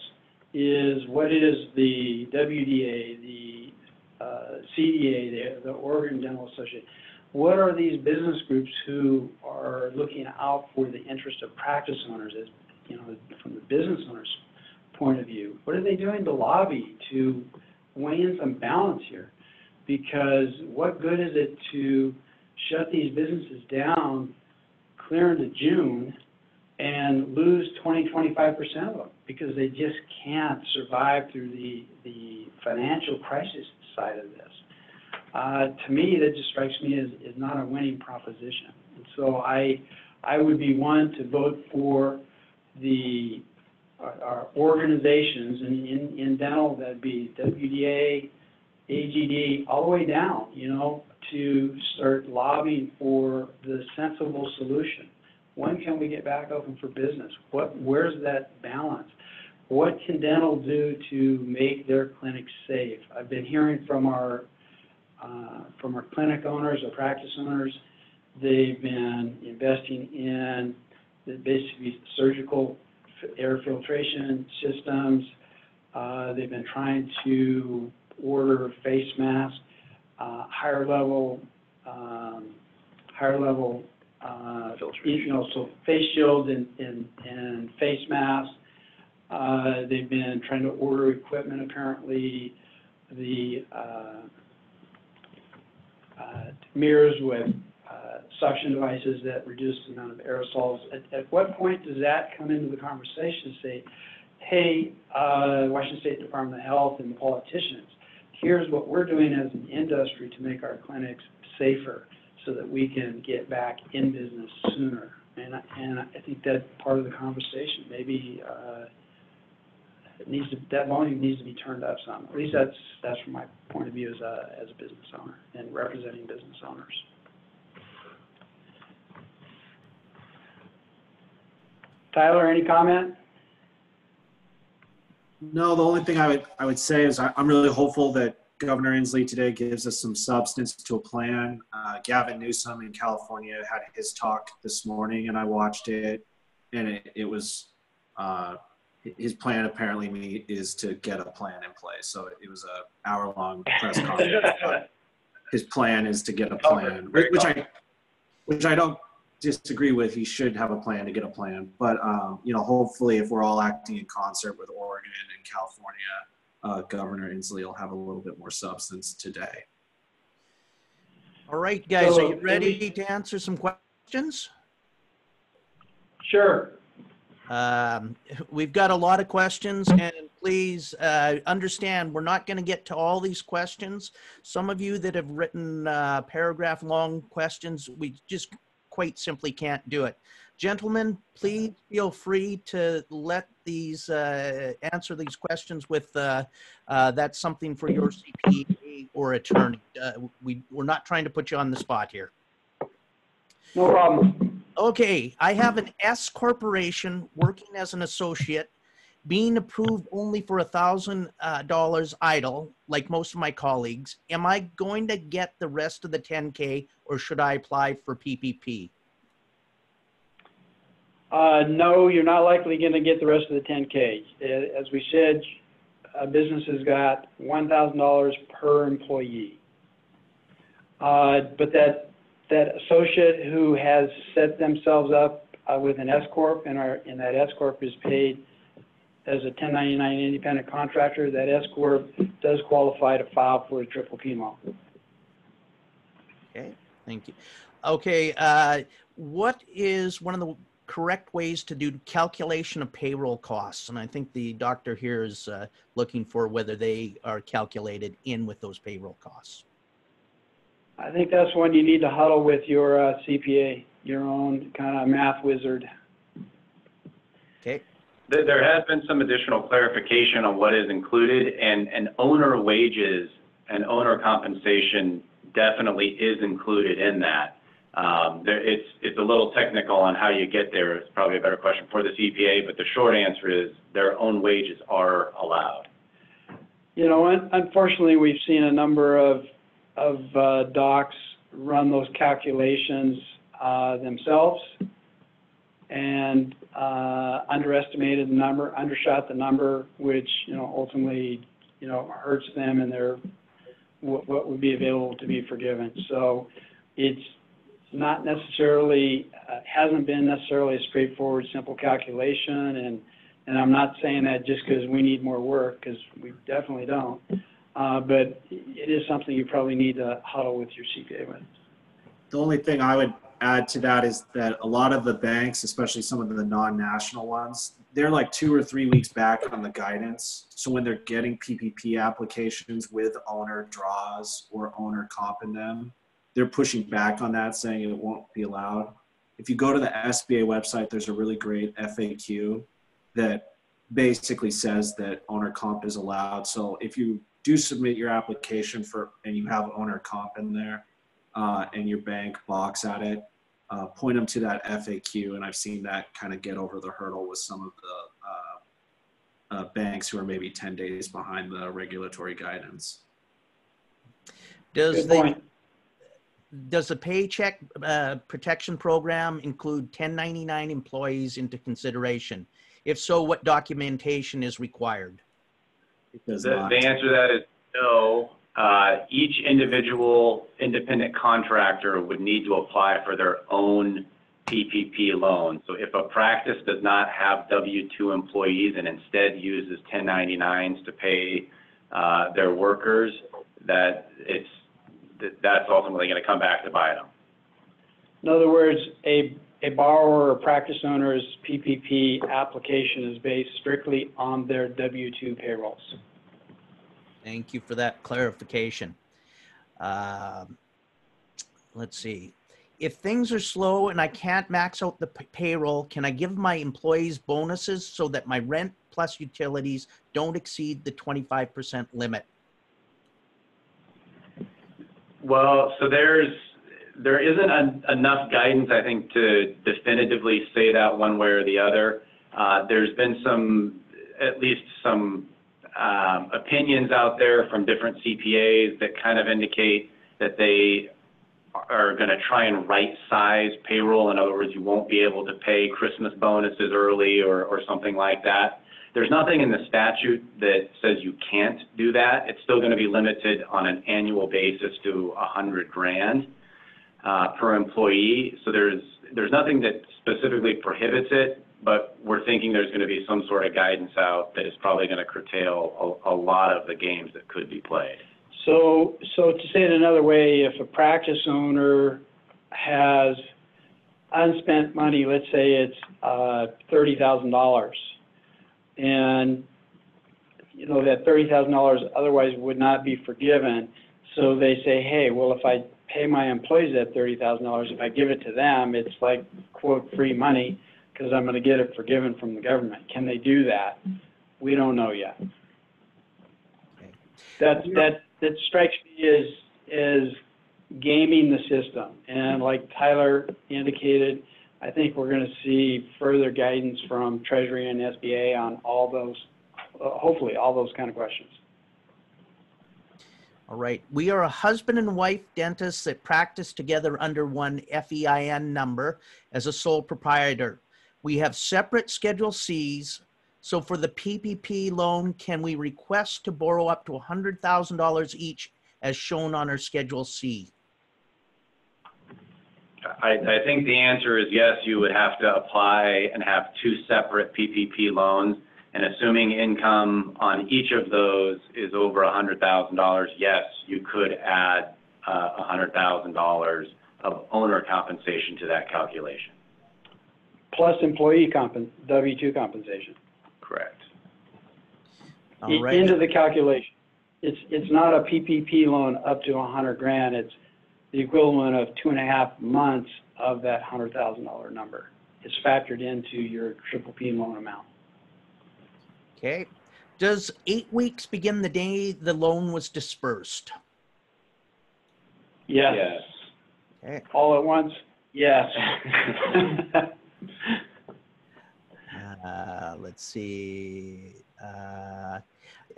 is what is the WDA, the uh, CDA, the Oregon Dental Association? What are these business groups who are looking out for the interest of practice owners as, you know, from the business owner's point of view? What are they doing to lobby to weigh in some balance here? Because what good is it to shut these businesses down clear into June and lose 20, 25% of them because they just can't survive through the, the financial crisis side of this. Uh, to me, that just strikes me as, not a winning proposition. And so I, I would be one to vote for the, our, organizations in, in, dental, that'd be WDA, AGD, all the way down, you know, to start lobbying for the sensible solution. When can we get back open for business? What, where's that balance? What can dental do to make their clinics safe? I've been hearing from our, uh, from our clinic owners, our practice owners, they've been investing in the basically surgical air filtration systems. Uh, they've been trying to order face masks, uh, higher level, um, higher level, uh, you know, so face shields and, and, and face masks. Uh, they've been trying to order equipment apparently, the, uh, mirrors with, uh, suction devices that reduce the amount of aerosols. At, at what point does that come into the conversation, say, hey, uh, Washington State Department of Health and the politicians, here's what we're doing as an industry to make our clinics safer so that we can get back in business sooner. And, I- and I think that's part of the conversation. Maybe, uh, needs to, that volume needs to be turned up some. At least that's, that's from my point of view as a, as a business owner and representing business owners. Tyler, any comment? No, the only thing I would, I would say is I- I'm really hopeful that Governor Inslee today gives us some substance to a plan. Uh, Gavin Newsom in California had his talk this morning and I watched it and it, it was, uh, his plan apparently me- is to get a plan in place. So it was a hour long press conference. His plan is to get a plan, which I, which I don't disagree with. He should have a plan to get a plan. But, um, you know, hopefully if we're all acting in concert with Oregon and California, uh, Governor Inslee will have a little bit more substance today. All right, guys, are you ready to answer some questions? Sure. Um, We've got a lot of questions and please uh, understand, we're not going to get to all these questions. Some of you that have written uh, paragraph long questions, we just quite simply can't do it. Gentlemen, please feel free to let these, uh, answer these questions with, uh, uh, that's something for your CPA or attorney. Uh, We, we're not trying to put you on the spot here. No problem. Okay, I have an S corporation working as an associate, being approved only for a thousand uh, dollars EIDL, like most of my colleagues. Am I going to get the rest of the 10K or should I apply for PPP? Uh, no, you're not likely gonna get the rest of the ten K. Uh, As we said, a business has got one thousand dollars per employee. Uh, but that, that associate who has set themselves up, uh, with an S corp and and that S corp is paid as a ten ninety-nine independent contractor, that S corp does qualify to file for a triple chemo. Okay, thank you. Okay, uh, what is one of the correct ways to do calculation of payroll costs? And I think the doctor here is uh, looking for whether they are calculated in with those payroll costs. I think that's one you need to huddle with your uh, CPA, your own kind of math wizard. Okay, There, there has been some additional clarification on what is included, and, and owner wages and owner compensation definitely is included in that. Um, there, it's, it's a little technical on how you get there. It's probably a better question for the CPA, but the short answer is their own wages are allowed. You know, unfortunately, we've seen a number of, of uh, docs run those calculations uh, themselves and uh, underestimated the number, undershot the number, which, you know, ultimately, you know, hurts them and their, what, what would be available to be forgiven. So it's not necessarily, uh, hasn't been necessarily a straightforward, simple calculation. And, and I'm not saying that just because we need more work, because we definitely don't. Uh, but it is something you probably need to huddle with your CPA with. The only thing I would add to that is that a lot of the banks, especially some of the non-national ones, they're like two or three weeks back on the guidance. So when they're getting PPP applications with owner draws or owner comp in them, they're pushing back on that, saying it won't be allowed. If you go to the SBA website, there's a really great FAQ that basically says that owner comp is allowed. So if you do submit your application for and you have owner comp in there, uh, and your bank balks at it, uh, point them to that FAQ. And I've seen that kind of get over the hurdle with some of the uh, uh, banks who are maybe 10 days behind the regulatory guidance. does the, does the Paycheck uh, Protection Program include 1099 employees into consideration? If so, what documentation is required? It does The, the answer to that is no. Uh, each individual independent contractor would need to apply for their own PPP loan. So if a practice does not have W-2 employees and instead uses 1099s to pay uh, their workers, that it's, that- that's ultimately going to come back to bite them. In other words, a, a borrower or practice owner's PPP application is based strictly on their W-2 payrolls. Thank you for that clarification. Um, Let's see. If things are slow and I can't max out the p- payroll, can I give my employees bonuses so that my rent plus utilities don't exceed the 25% limit? Well, so there's, there isn't enough guidance, I think, to definitively say that one way or the other. Uh, There's been some, at least some um, opinions out there from different CPAs that kind of indicate that they are going to try and right-size payroll. In other words, you won't be able to pay Christmas bonuses early or, something like that. There's nothing in the statute that says you can't do that. It's still going to be limited on an annual basis to a hundred grand uh, per employee. So there's there's nothing that specifically prohibits it, but we're thinking there's going to be some sort of guidance out that is probably going to curtail a, lot of the games that could be played. So, so to say it another way, if a practice owner has unspent money, let's say it's uh, thirty thousand dollars, and you know that thirty thousand dollars otherwise would not be forgiven, so they say, hey, well, if I pay my employees that thirty thousand dollars, if I give it to them, it's like quote free money because I'm going to get it forgiven from the government. Can they do that? We don't know yet. That, that, that strikes me as, as gaming the system. And like Tyler indicated, I think we're gonna see further guidance from Treasury and SBA on all those, uh, hopefully, all those kind of questions. All right. We are a husband and wife dentist that practice together under one FEIN number as a sole proprietor. We have separate Schedule Cs. So for the PPP loan, can we request to borrow up to $100,000 each as shown on our Schedule C? I, I think the answer is yes, you would have to apply and have two separate PPP loans. And assuming income on each of those is over $100,000, yes, you could add uh, $100,000 of owner compensation to that calculation. plus employee compen, W-2 compensation. Correct. All i- right. into the calculation. It's, it's not a PPP loan up to $100,000. it's the equivalent of two and a half months of that hundred thousand dollar number. It's factored into your triple P loan amount. Okay. Does eight weeks begin the day the loan was dispersed? Yes, Okay. all at once, yes. Uh, let's see. Uh,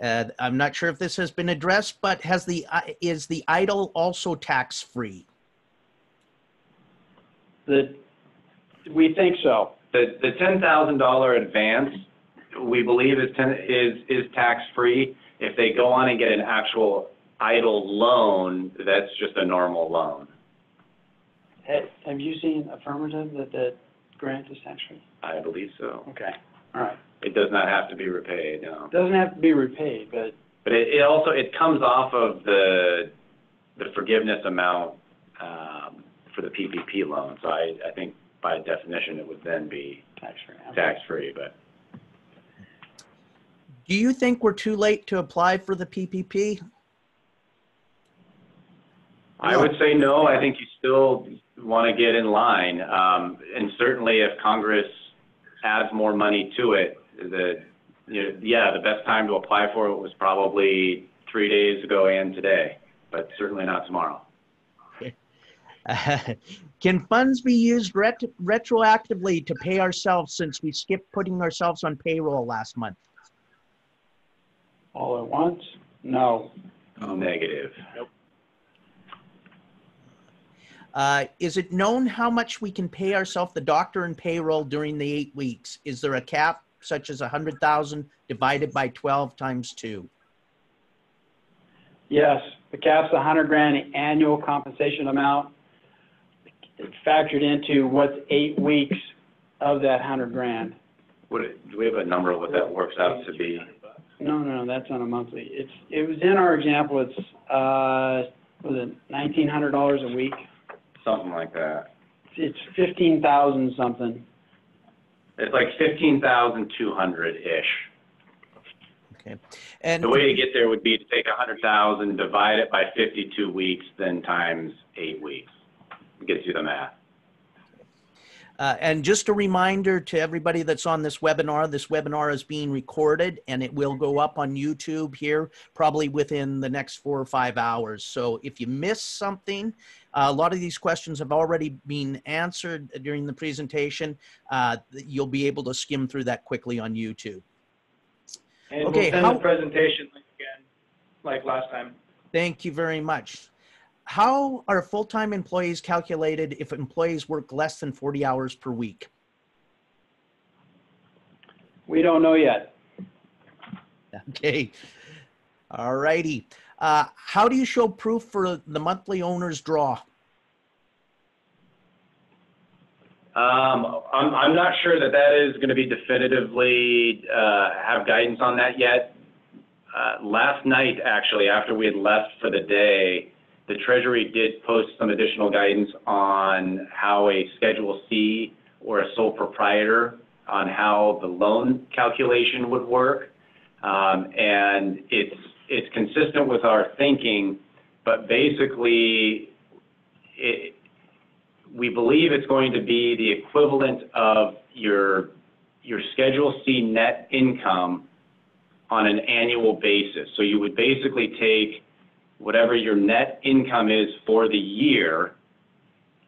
uh, I'm not sure if this has been addressed, but has the i- is the EIDL also tax free? The, we think so. The, the ten thousand dollar advance, we believe is ten, is, is tax-free. If they go on and get an actual EIDL loan, that's just a normal loan. Have you seen affirmative that the grant is tax-free? I believe so. Okay, all right. It does not have to be repaid, no. Doesn't have to be repaid, but But it, it also, it comes off of the, the forgiveness amount, um, for the PPP loan. So I, I think by definition, it would then be tax-free. tax-free, but Do you think we're too late to apply for the PPP? I would say no. I think you still want to get in line. Um, and certainly if Congress adds more money to it, the, you know, yeah, the best time to apply for it was probably three days ago and today, but certainly not tomorrow. Can funds be used ret- retroactively to pay ourselves since we skipped putting ourselves on payroll last month? All at once? No. Negative. Uh, is it known how much we can pay ourselves the doctor and payroll during the eight weeks? Is there a cap such as a hundred thousand divided by twelve times two? Yes, the cap's a hundred grand annual compensation amount. It's factored into what's eight weeks of that hundred grand. What, do we have a number of what that works out to be? No, no, no, that's on a monthly. It's, it was in our example, it's, uh, was it nineteen hundred dollars a week? Something like that. It's fifteen thousand something. It's like fifteen thousand two hundred-ish. Okay. And The way to get there would be to take a hundred thousand, divide it by fifty-two weeks, then times eight weeks. Gets you the math. Uh, and just a reminder to everybody that's on this webinar, this webinar is being recorded and it will go up on YouTube here probably within the next four or five hours. So if you miss something, uh, a lot of these questions have already been answered during the presentation. Uh, you'll be able to skim through that quickly on YouTube. And we'll Okay, send how- the presentation again, like last time. Thank you very much. How are full-time employees calculated if employees work less than 40 hours per week? We don't know yet. Okay. All righty. Uh, how do you show proof for the monthly owner's draw? Um, I'm, I'm not sure that that is gonna be definitively, uh, have guidance on that yet. Uh, last night, actually, after we had left for the day, the Treasury did post some additional guidance on how a Schedule C or a sole proprietor on how the loan calculation would work. Um, and it's, it's consistent with our thinking, but basically, it, we believe it's going to be the equivalent of your, your Schedule C net income on an annual basis. So you would basically take whatever your net income is for the year,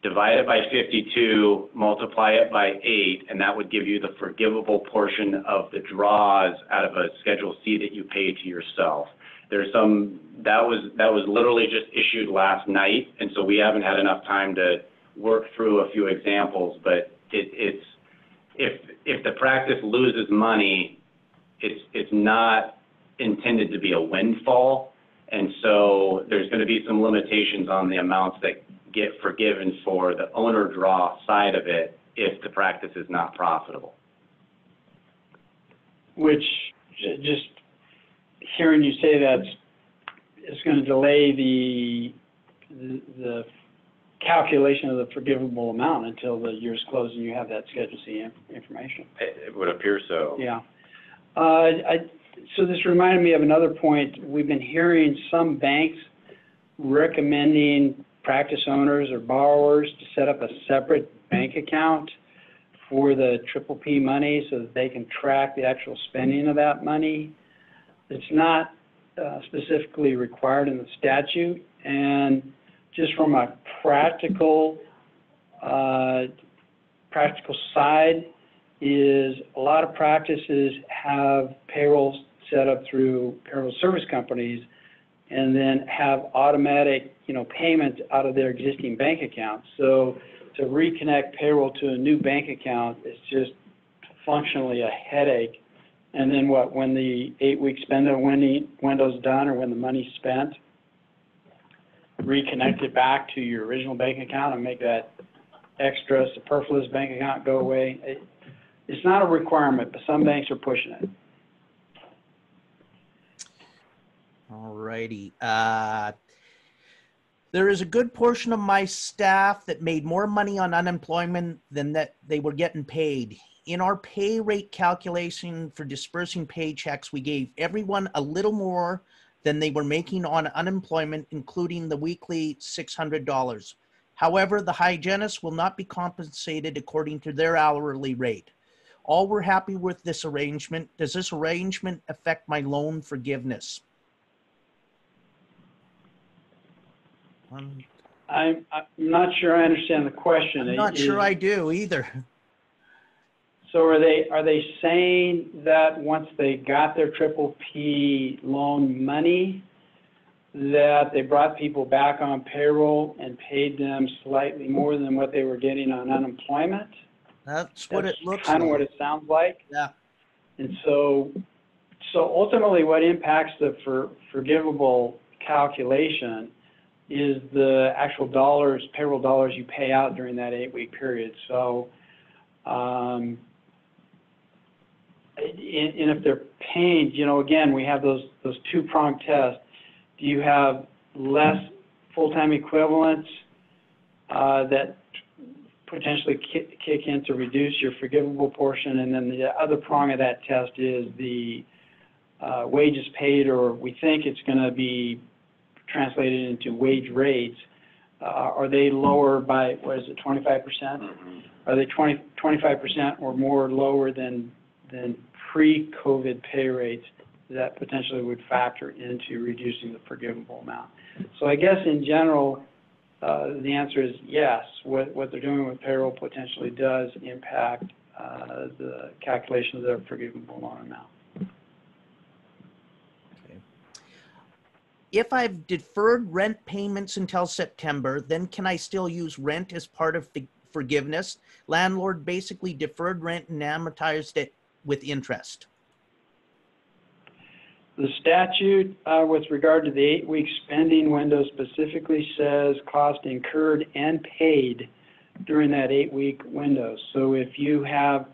divide it by 52, multiply it by 8, and that would give you the forgivable portion of the draws out of a Schedule C that you pay to yourself. There's some, that was, that was literally just issued last night, and so we haven't had enough time to work through a few examples, but it, it's, if, if the practice loses money, it's, it's not intended to be a windfall. And so there's going to be some limitations on the amounts that get forgiven for the owner draw side of it if the practice is not profitable. Which, just hearing you say that's, it's gonna delay the, the- the calculation of the forgivable amount until the year's closed and you have that Schedule C information. It it would appear so. Yeah. Uh, I, so this reminded me of another point. We've been hearing some banks recommending practice owners or borrowers to set up a separate bank account for the triple P money so that they can track the actual spending of that money. It's not uh, specifically required in the statute, and just from a practical, uh, practical side, is a lot of practices have payrolls set up through payroll service companies and then have automatic, you know, payments out of their existing bank accounts. So to reconnect payroll to a new bank account is just functionally a headache. And then what, when the eight-week spend window's done or when the money's spent, reconnect it back to your original bank account and make that extra superfluous bank account go away. It's not a requirement, but some banks are pushing it. All righty. Uh, there is a good portion of my staff that made more money on unemployment than that they were getting paid. In our pay rate calculation for dispersing paychecks, we gave everyone a little more than they were making on unemployment, including the weekly $600. However, the hygienists will not be compensated according to their hourly rate. All were happy with this arrangement. Does this arrangement affect my loan forgiveness? I'm, I'm not sure I understand the question. I'm not Is- sure I do either. So are they, are they saying that once they got their triple P loan money, that they brought people back on payroll and paid them slightly more than what they were getting on unemployment? That's what it looks Kind of what like. it sounds like. Yeah. And so, so ultimately what impacts the for, forgivable calculation is the actual dollars, payroll dollars you pay out during that eight-week period. So, um, and, and if they're paying, you know, again, we have those, those two-pronged tests. Do you have less full-time equivalents, uh, that potentially kick, kick in to reduce your forgivable portion? And then the other prong of that test is the, uh, wages paid, or we think it's gonna be translated into wage rates. Uh, are they lower by, what is it, twenty-five percent? Mhm. Are they 20, 25% or more lower than, than pre-COVID pay rates that potentially would factor into reducing the forgivable amount? So I guess in general, uh, the answer is yes. What, what they're doing with payroll potentially does impact, uh, the calculation of their forgivable loan amount. If I've deferred rent payments until September, then can I still use rent as part of the forgiveness? Landlord basically deferred rent and amortized it with interest. The statute, uh, with regard to the eight-week spending window specifically says cost incurred and paid during that eight-week window. So if you have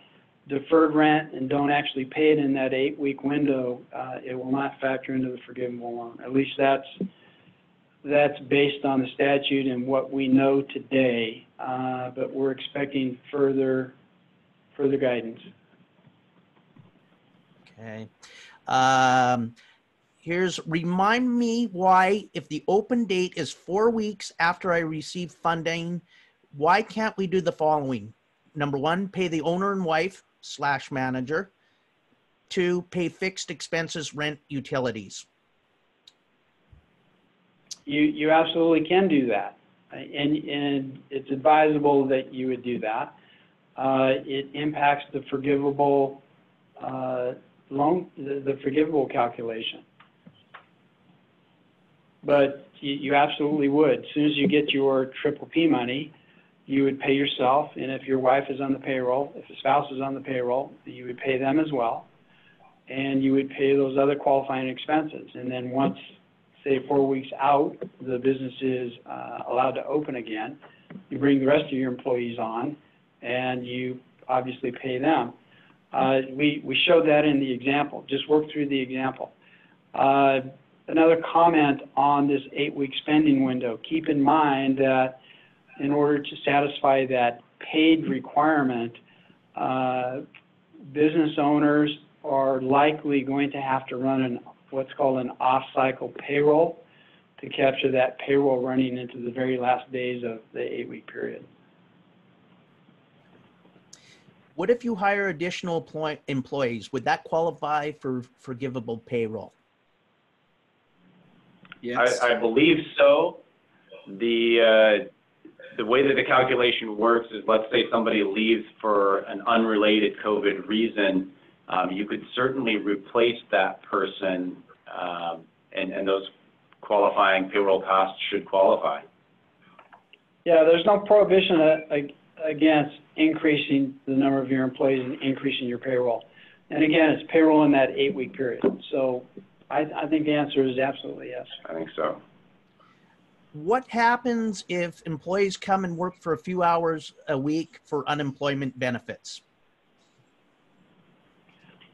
deferred rent and don't actually pay it in that eight-week window, uh, it will not factor into the forgivable loan. At least that's, that's based on the statute and what we know today. Uh, but we're expecting further, further guidance. Okay. Um, here's remind me why, if the open date is four weeks after I receive funding, why can't we do the following? Number one, pay the owner and wife slash manager. Two, pay fixed expenses, rent, utilities. You, you absolutely can do that. And, and it's advisable that you would do that. Uh, it impacts the forgivable, uh, loan, the, the forgivable calculation. But you, you absolutely would. As soon as you get your triple P money, you would pay yourself, and if your wife is on the payroll, if the spouse is on the payroll, you would pay them as well. And you would pay those other qualifying expenses. And then once say four weeks out, the business is uh, allowed to open again, you bring the rest of your employees on, and you obviously pay them. Uh, We, we showed that in the example, just work through the example. Uh, Another comment on this eight-week spending window, keep in mind that in order to satisfy that paid requirement, uh, business owners are likely going to have to run an, what's called an off-cycle payroll to capture that payroll running into the very last days of the eight-week period. What if you hire additional employ- employees? Would that qualify for forgivable payroll? Yes. I, I believe so. The, uh, the way that the calculation works is, let's say somebody leaves for an unrelated COVID reason, um, you could certainly replace that person, um, and, and those qualifying payroll costs should qualify. Yeah, there's no prohibition against increasing the number of your employees and increasing your payroll. And again, it's payroll in that eight-week period. So I, I think the answer is absolutely yes. I think so. What happens if employees come and work for a few hours a week for unemployment benefits?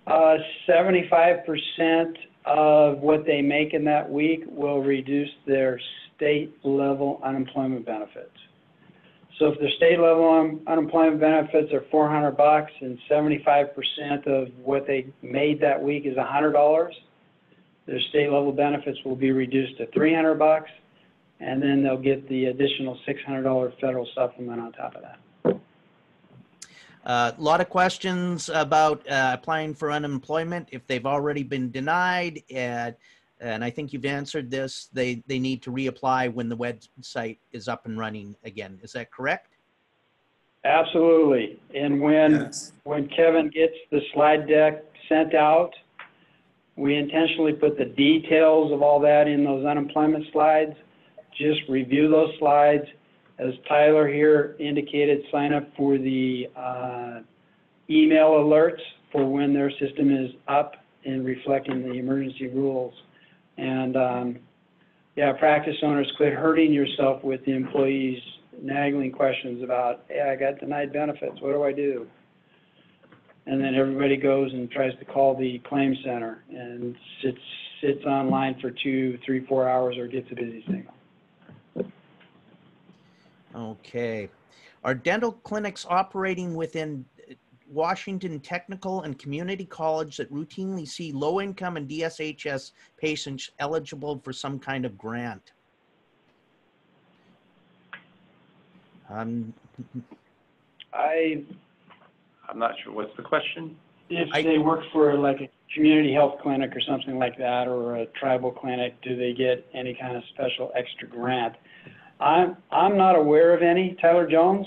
Uh, seventy-five percent of what they make in that week will reduce their state level unemployment benefits. So if their state level un- unemployment benefits are four hundred bucks and seventy-five percent of what they made that week is hundred dollars, their state level benefits will be reduced to three hundred bucks, and then they'll get the additional six hundred dollar federal supplement on top of that. A Uh, lot of questions about uh, applying for unemployment if they've already been denied. And, and I think you've answered this. They, they need to reapply when the website is up and running again. Is that correct? Absolutely. And when Yes. when Kevin gets the slide deck sent out, we intentionally put the details of all that in those unemployment slides. Just review those slides. As Tyler here indicated, sign up for the uh, email alerts for when their system is up and reflecting the emergency rules. And, um, yeah, practice owners, quit hurting yourself with the employees nagging questions about, hey, I got denied benefits, what do I do? And then everybody goes and tries to call the claim center and sits, sits online for two, three, four hours or gets a busy signal. Okay. Are dental clinics operating within uh, Washington Technical and Community College that routinely see low-income and DSHS patients eligible for some kind of grant? Um, I, I'm not sure, what's the question? if I- they work for like a community health clinic or something like that, or a tribal clinic, do they get any kind of special extra grant? I'm, I'm not aware of any. Tyler Jones?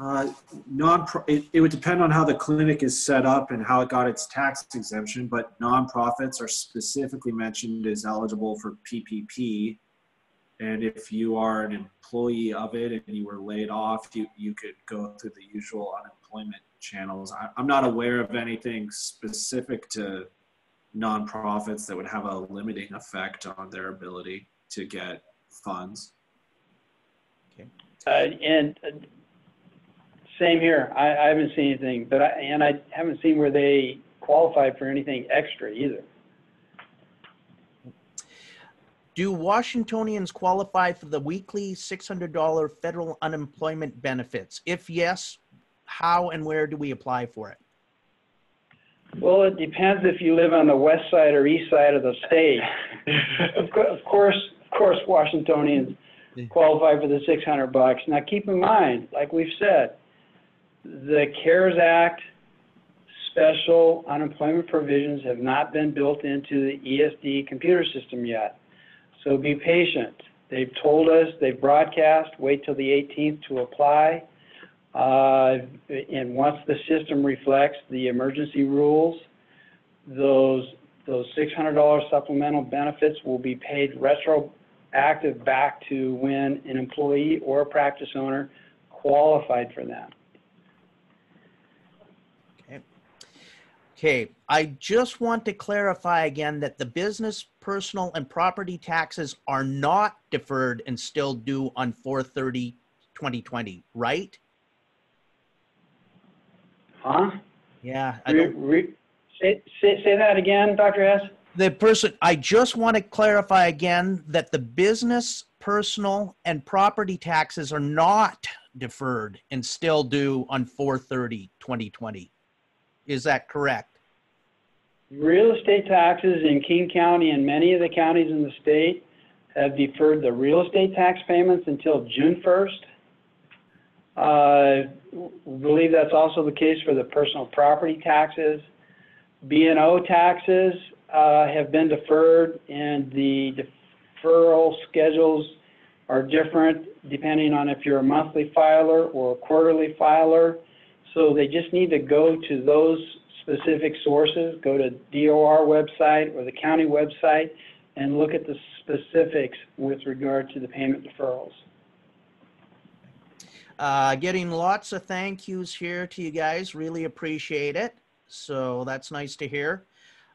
Uh, non, it, it would depend on how the clinic is set up and how it got its tax exemption, but nonprofits are specifically mentioned as eligible for PPP. And if you are an employee of it and you were laid off, you, you could go through the usual unemployment channels. I, I'm not aware of anything specific to nonprofits that would have a limiting effect on their ability to get funds. Uh, and uh, same here. I, I haven't seen anything, but I, and I haven't seen where they qualified for anything extra either. Do Washingtonians qualify for the weekly $600 federal unemployment benefits? If yes, how and where do we apply for it? Well, it depends if you live on the west side or east side of the state. Of cour- of course, of course, Washingtonians qualify for the six hundred bucks. Now, keep in mind, like we've said, the CARES Act special unemployment provisions have not been built into the ESD computer system yet. So be patient. They've told us, they've broadcast, wait till the eighteenth to apply. Uh, and once the system reflects the emergency rules, those, those six hundred dollar supplemental benefits will be paid retroactive back to when an employee or a practice owner qualified for them. Okay, I just want to clarify again that the business, personal, and property taxes are not deferred and still due on 4/30/2020, right? Huh? Yeah, I Re- don't, re- Say, say, say that again, Dr. Hess? The person, I just want to clarify again that the business, personal and property taxes are not deferred and still due on 4/30, 2020. Is that correct? Real estate taxes in King County and many of the counties in the state have deferred the real estate tax payments until June 1st. Uh, believe that's also the case for the personal property taxes. B and O taxes uh, have been deferred, and the deferral schedules are different depending on if you're a monthly filer or a quarterly filer. So they just need to go to those specific sources, go to DOR website or the county website, and look at the specifics with regard to the payment deferrals. Uh, getting lots of thank yous here to you guys. Really appreciate it. So that's nice to hear.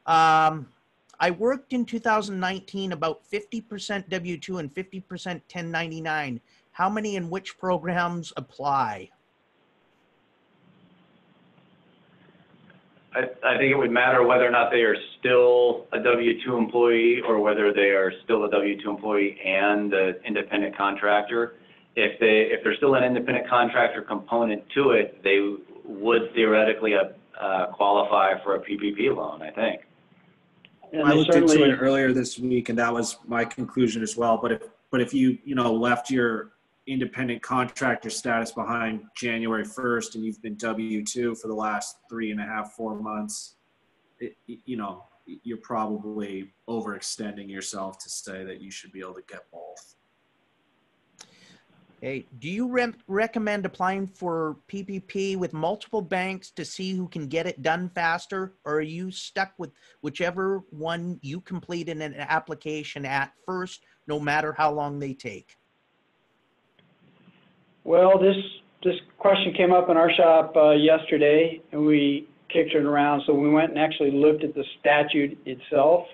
Um, I worked in 2019 about 50% W-2 and 50% 1099. How many and which programs apply? I, I think it would matter whether or not they are still a W-2 employee or whether they are still a W-2 employee and an independent contractor. If they, if there's still an independent contractor component to it, they would theoretically uh, qualify for a PPP loan, I think. And I looked into it earlier this week, and that was my conclusion as well. But if but if you you know left your independent contractor status behind January first, and you've been W two for the last three and a half four months, it, you know you're probably overextending yourself to say that you should be able to get both. Hey, do you re- recommend applying for PPP with multiple banks to see who can get it done faster? Or are you stuck with whichever one you completed an application at first, no matter how long they take? Well, this, this question came up in our shop uh, yesterday, and we kicked it around. So we went and actually looked at the statute itself.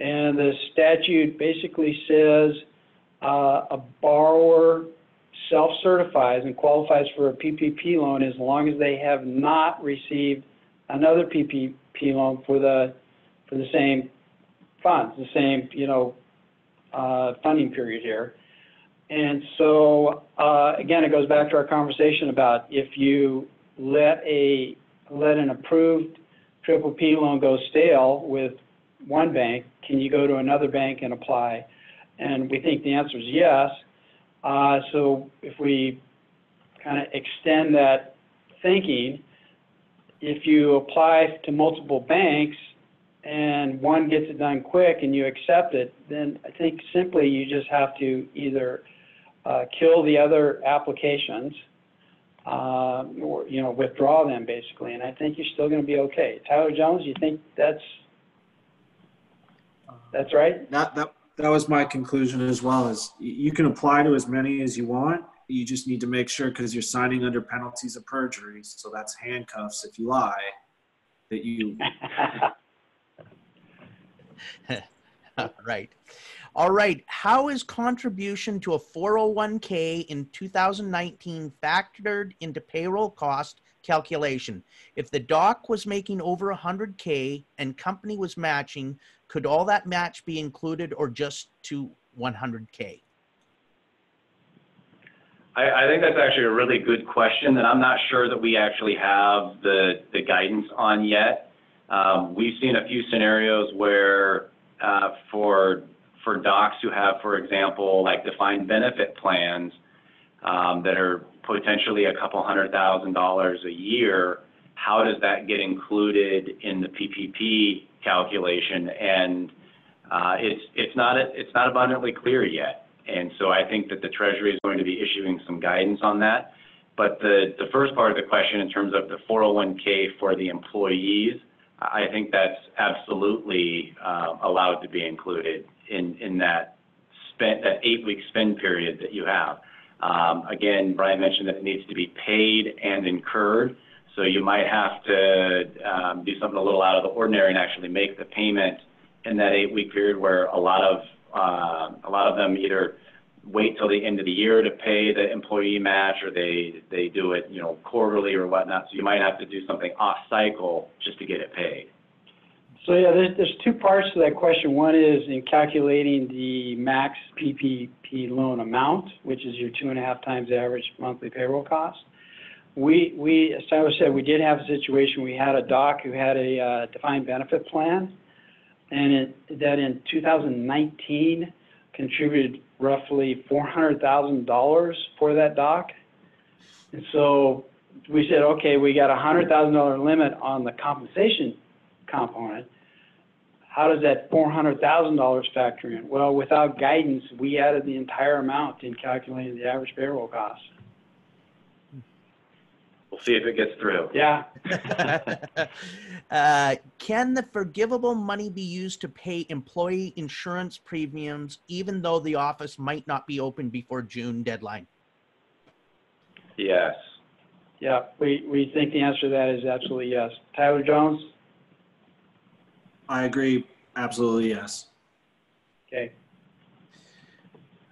And the statute basically says uh, a borrower self-certifies and qualifies for a PPP loan as long as they have not received another PPP loan for the, for the same funds, the same, you know, uh, funding period here. And so, uh, again, it goes back to our conversation about if you let a, let an approved triple P loan go stale with one bank, can you go to another bank and apply? And we think the answer is yes. Uh, so if we kind of extend that thinking, if you apply to multiple banks and one gets it done quick and you accept it, then I think simply you just have to either uh, kill the other applications uh, or, you know, withdraw them basically. And I think you're still going to be okay. Tyler Jones, you think that's, that's right? That that that was my conclusion as well. Is you can apply to as many as you want. You just need to make sure because you're signing under penalties of perjury, so that's handcuffs if you lie. That you right. All right. How is contribution to a 401k in 2019 factored into payroll cost calculation? If the doc was making over 100k and company was matching, could all that match be included or just to 100k? I, I think that's actually a really good question that I'm not sure that we actually have the, the guidance on yet. Um, we've seen a few scenarios where uh, for for docs who have, for example, like defined benefit plans that are potentially a couple hundred thousand dollars a year, how does that get included in the PPP calculation? And uh, it's not it's not abundantly clear yet. And so I think that the Treasury is going to be issuing some guidance on that. But the, first part of the question in terms of the 401k for the employees, I think that's absolutely uh, allowed to be included in, that eight-week spend period that you have. Um, again, Brian mentioned that it needs to be paid and incurred. So you might have to um, do something a little out of the ordinary and actually make the payment in that eight-week period where a lot of uh, a lot of them either wait till the end of the year to pay the employee match or they, they do it, you know, quarterly or whatnot. So you might have to do something off cycle just to get it paid. So yeah, there's, there's two parts to that question. One is in calculating the max PPP loan amount, which is your two and a half times average monthly payroll cost. We, we, as Tyler said, we did have a situation, we had a doc who had a uh, defined benefit plan, and it, that in 2019 contributed roughly $400,000 for that doc. And so we said, okay, we got a $100,000 limit on the compensation component. How does that $400,000 factor in? Well, without guidance, we added the entire amount in calculating the average payroll cost. We'll see if it gets through. Yeah, uh, can the forgivable money be used to pay employee insurance premiums even though the office might not be open before June deadline? Yes. yeah, we, we think the answer to that is absolutely yes. Tyler Jones? I agree. Absolutely, yes. Okay.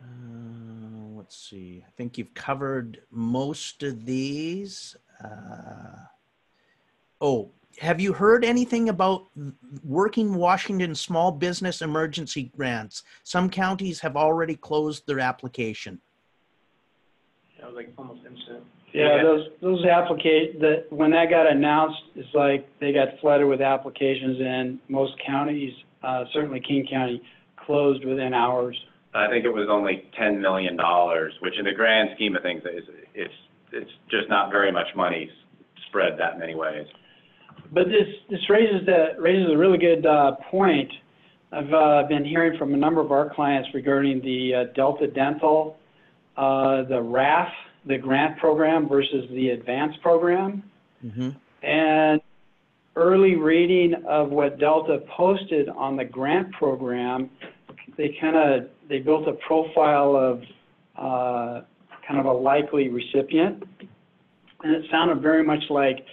Uh, let's see. I think you've covered most of these. Uh, oh, have you heard anything about working Washington small business emergency grants? Some counties have already closed their application. That was like almost instant. Yeah, those, those applica, that, when that got announced, it's like they got flooded with applications and most counties, uh, certainly King County, closed within hours. I think it was only $10 million, which in the grand scheme of things is, it's, it's just not very much money spread that many ways. But this, this raises the, raises a really good, uh, point. I've, uh, been hearing from a number of our clients regarding the uh, Delta Dental, uh, the RAF, the grant program versus the advanced program. Mm-hmm. And early reading of what Delta posted on the grant program, they kind of, they built a profile of, uh, kind of a likely recipient. And it sounded very much like,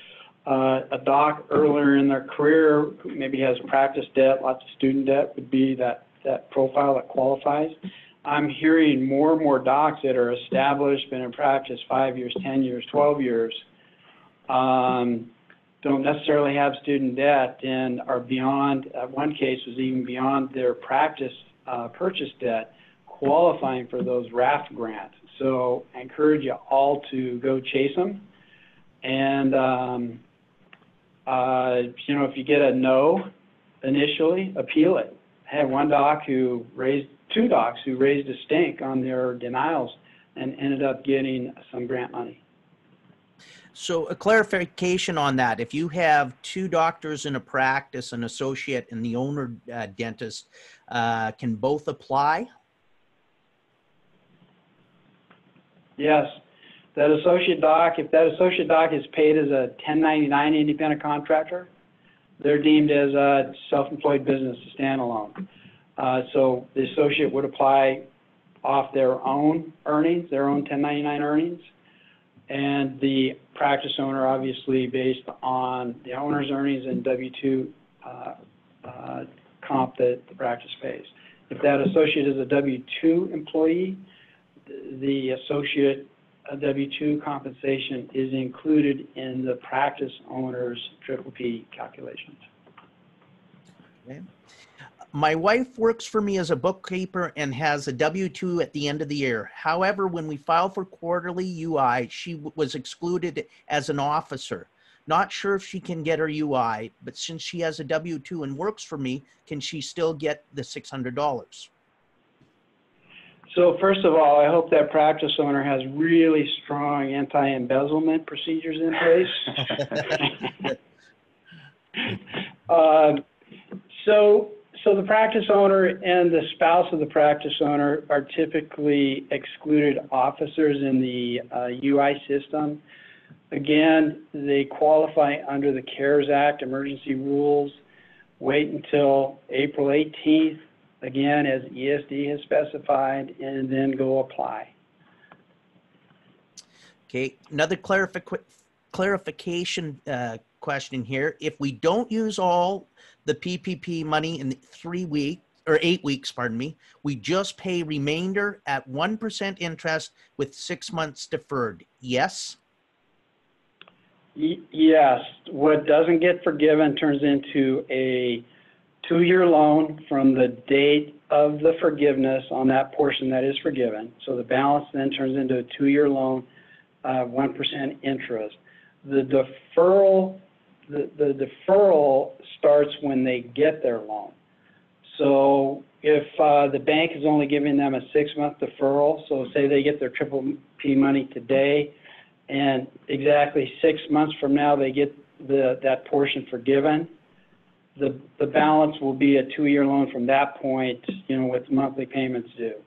uh, a doc earlier in their career who maybe has practice debt, lots of student debt would be that, that profile that qualifies. I'm hearing more and more docs that are established, been in practice five years, 10 years, 12 years, um, don't necessarily have student debt and are beyond, uh, one case was even beyond their practice uh, purchase debt, qualifying for those RAFT grants. So I encourage you all to go chase them. And, um, uh, you know, if you get a no initially, appeal it. I had one doc who raised, two docs who raised a stink on their denials and ended up getting some grant money. So a clarification on that. If you have two doctors in a practice, an associate and the owner uh, dentist, uh, can both apply? Yes, that associate doc, if that associate doc is paid as a 1099 independent contractor, they're deemed as a self-employed business, a standalone. Uh, so the associate would apply off their own earnings, their own 1099 earnings. And the practice owner, obviously, based on the owner's earnings and W-2 uh, uh, comp that the practice pays. If that associate is a W-2 employee, the associate uh, W-2 compensation is included in the practice owner's triple P calculations. My wife works for me as a bookkeeper and has a W 2 at the end of the year. However, when we filed for quarterly UI, she w- was excluded as an officer. Not sure if she can get her UI, but since she has a W 2 and works for me, can she still get the $600? So first of all, I hope that practice owner has really strong anti-embezzlement procedures in place. Um, So, so the practice owner and the spouse of the practice owner are typically excluded officers in the uh, UI system. Again, they qualify under the CARES Act emergency rules. Wait until April 18th, again, as ESD has specified, and then go apply. Okay, another clarific- clarification uh, question here. If we don't use all the PPP money in three weeks or eight weeks, pardon me, we just pay remainder at 1% interest with six months deferred. Yes? Y- Yes, what doesn't get forgiven turns into a two-year loan from the date of the forgiveness on that portion that is forgiven. So the balance then turns into a two-year loan, uh, 1% interest. The deferral, the, the deferral starts when they get their loan. So if uh, the bank is only giving them a six-month deferral, so say they get their triple P money today, and exactly six months from now, they get the, that portion forgiven, the, the balance will be a two-year loan from that point, you know, with monthly payments due.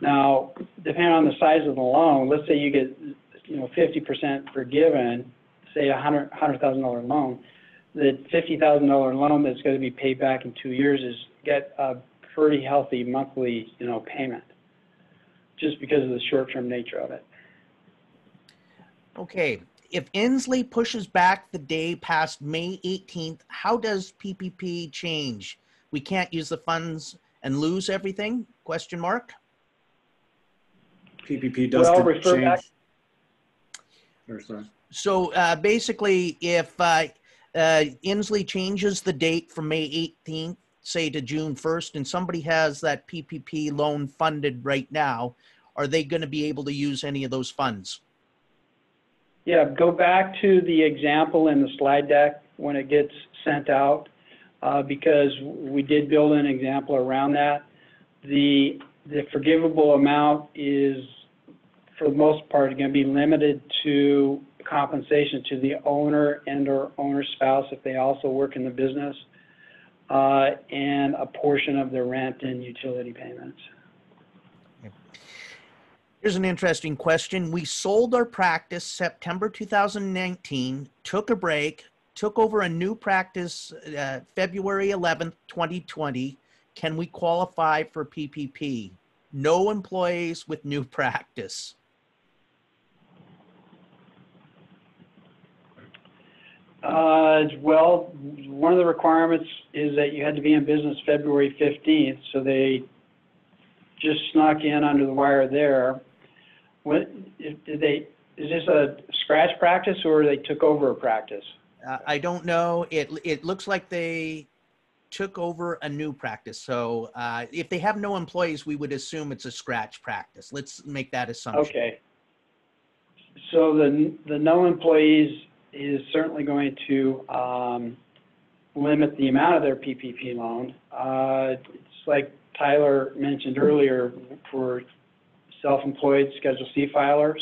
Now, depending on the size of the loan, let's say you get, you know, fifty percent forgiven, say a hundred, hundred thousand dollar loan, the fifty thousand dollar loan that's gonna be paid back in two years is get a pretty healthy monthly, you know, payment, just because of the short-term nature of it. Okay, if Inslee pushes back the day past May 18th, how does PPP change? We can't use the funds and lose everything? Question mark. PPP does Well, con- refer back- change. Or sorry. So uh, basically, if uh, uh, Inslee changes the date from May 18th, say to June 1st, and somebody has that PPP loan funded right now, are they going to be able to use any of those funds? Yeah, go back to the example in the slide deck when it gets sent out, uh, because we did build an example around that. The, the forgivable amount is, for the most part, going to be limited to compensation to the owner and/or owner spouse if they also work in the business, uh, and a portion of their rent and utility payments. Here's an interesting question. We sold our practice September 2019, took a break, took over a new practice uh, February 11th, 2020. Can we qualify for PPP? No employees with new practice. Uh, well, one of the requirements is that you had to be in business February 15th, so they just snuck in under the wire there. What, if- did they, is this a scratch practice or they took over a practice? Uh, I don't know. It, it looks like they took over a new practice. So uh, if they have no employees, we would assume it's a scratch practice. Let's make that assumption. Okay. So the, the no employees is certainly going to um, limit the amount of their PPP loan. Uh, It's like Tyler mentioned earlier, for self-employed Schedule C filers,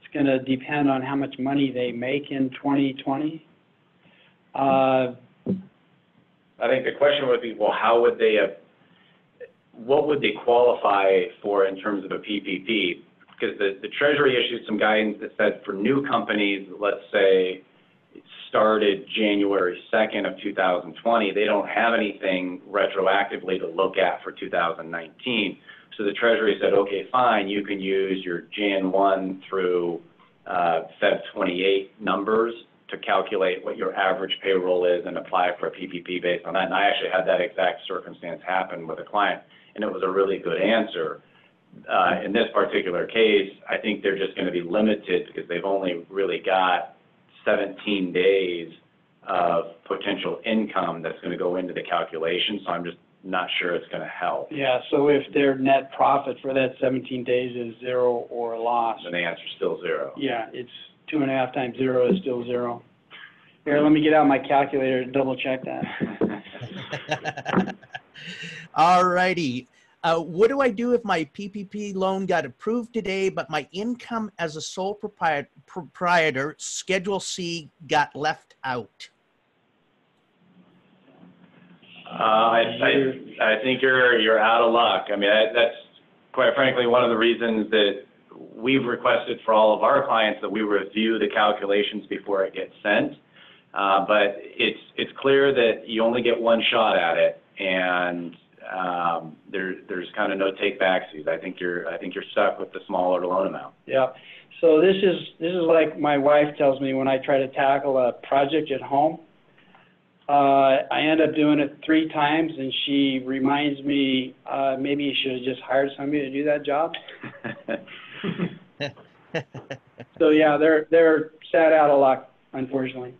it's going to depend on how much money they make in 2020. Uh, I think the question would be, well, how would they have, what would they qualify for in terms of a PPP? Because the, the Treasury issued some guidance that said for new companies, let's say, it started January 2nd of 2020, they don't have anything retroactively to look at for 2019. So the Treasury said, okay, fine, you can use your Jan 1 through uh, Feb 28 numbers to calculate what your average payroll is and apply for a PPP based on that. And I actually had that exact circumstance happen with a client, and it was a really good answer. Uh, in this particular case, I think they're just going to be limited because they've only really got 17 days of potential income that's going to go into the calculation. So I'm just not sure it's going to help. Yeah, so if their net profit for that 17 days is zero or a loss, Then the answer's still zero. Yeah, it's two and a half times zero is still zero. Here, let me get out my calculator and double check that. All righty. Uh, what do I do if my PPP loan got approved today, but my income as a sole proprietor, Schedule C, got left out? Uh, I, I, I think you're, you're out of luck. I mean, I- that's quite frankly, one of the reasons that we've requested for all of our clients that we review the calculations before it gets sent. Uh, but it's, it's clear that you only get one shot at it and, there's kind of no take backsies. I think you're, I think you're stuck with the smaller loan amount. Yeah, so this is, this is like my wife tells me when I try to tackle a project at home. Uh, I end up doing it three times and she reminds me, uh, maybe you should have just hired somebody to do that job. So yeah, they're, they're sad out of luck, unfortunately.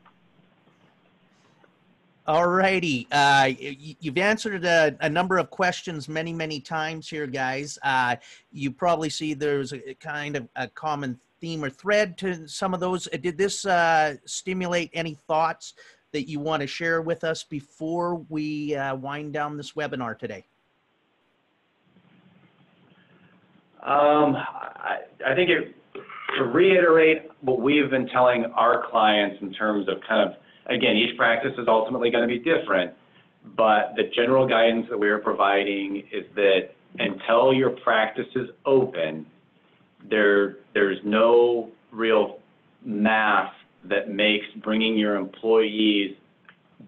All righty. Uh, you've answered a, a number of questions many, many times here, guys. Uh, you probably see there's a, kind of a common theme or thread to some of those. Uh, Did this uh, stimulate any thoughts that you want to share with us before we uh, wind down this webinar today? Um, I, I think it, to reiterate what we've been telling our clients in terms of kind of, again, each practice is ultimately going to be different, but the general guidance that we are providing is that until your practice is open, there, there's no real math that makes bringing your employees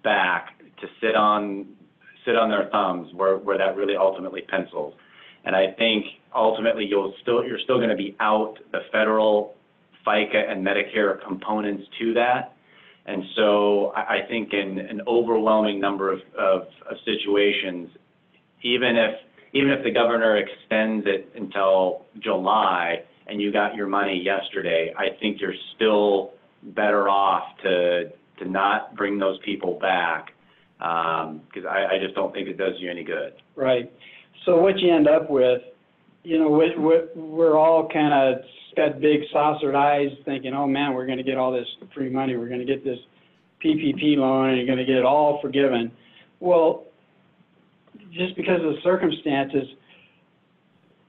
back to sit on, sit on their thumbs where, where that really ultimately pencils. And I think ultimately you'll still, you're still going to be out the federal FICA and Medicare components to that. And so I, think in an overwhelming number of, situations, even if, even if the governor extends it until July and you got your money yesterday, I think you're still better off to, to not bring those people back. Um, cause I, I just don't think it does you any good. Right. So what you end up with, you know, we, we, we're all kind of got big saucered eyes thinking, oh man, we're going to get all this free money. We're going to get this PPP loan and you're going to get it all forgiven. Well, just because of the circumstances,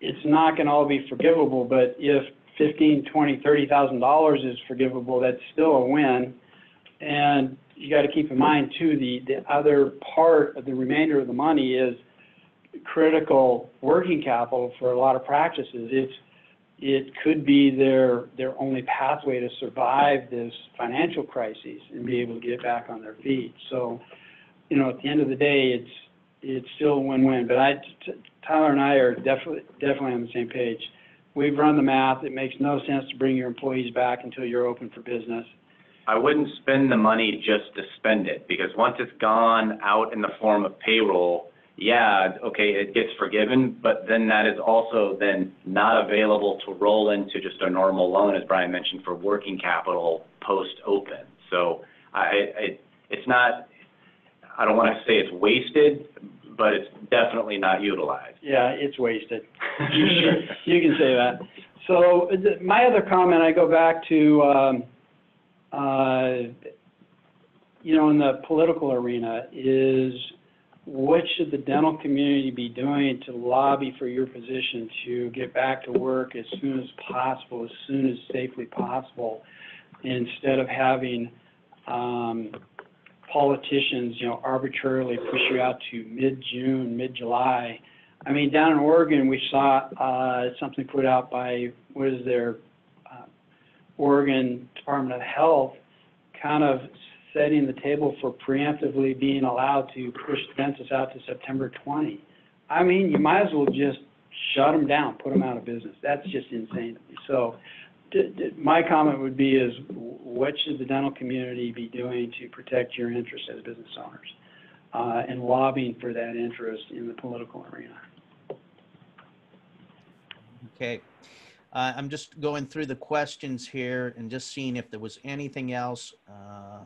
it's not going to all be forgivable, but if fifteen, twenty, thirty thousand dollars is forgivable, that's still a win. And you got to keep in mind too, the, the other part of the remainder of the money is critical working capital for a lot of practices. It's, it could be their, their only pathway to survive this financial crisis and be able to get back on their feet. So, you know, at the end of the day, it's, it's still a win-win. But I, Tyler and I are definitely, definitely on the same page. We've run the math. It makes no sense to bring your employees back until you're open for business. I wouldn't spend the money just to spend it, because once it's gone out in the form of payroll, yeah, okay, it gets forgiven, but then that is also then not available to roll into just a normal loan, as Brian mentioned, for working capital post-open. So it's not, I don't want to say it's wasted, but it's definitely not utilized. Yeah, it's wasted. You can say that. So my other comment, I go back to, um, uh, you know, in the political arena, is what should the dental community be doing to lobby for your position to get back to work as soon as possible, as soon as safely possible, instead of having um, politicians, you know, arbitrarily push you out to mid-June, mid-July. I mean, down in Oregon, we saw uh, something put out by, what is their, uh, Oregon Department of Health, kind of setting the table for preemptively being allowed to push the dentists out to September 20. I mean, you might as well just shut them down, put them out of business. That's just insane. So d- d- my comment would be is, what should the dental community be doing to protect your interests as business owners? Uh, and lobbying for that interest in the political arena. Okay. Uh, I'm just going through the questions here and just seeing if there was anything else. Uh,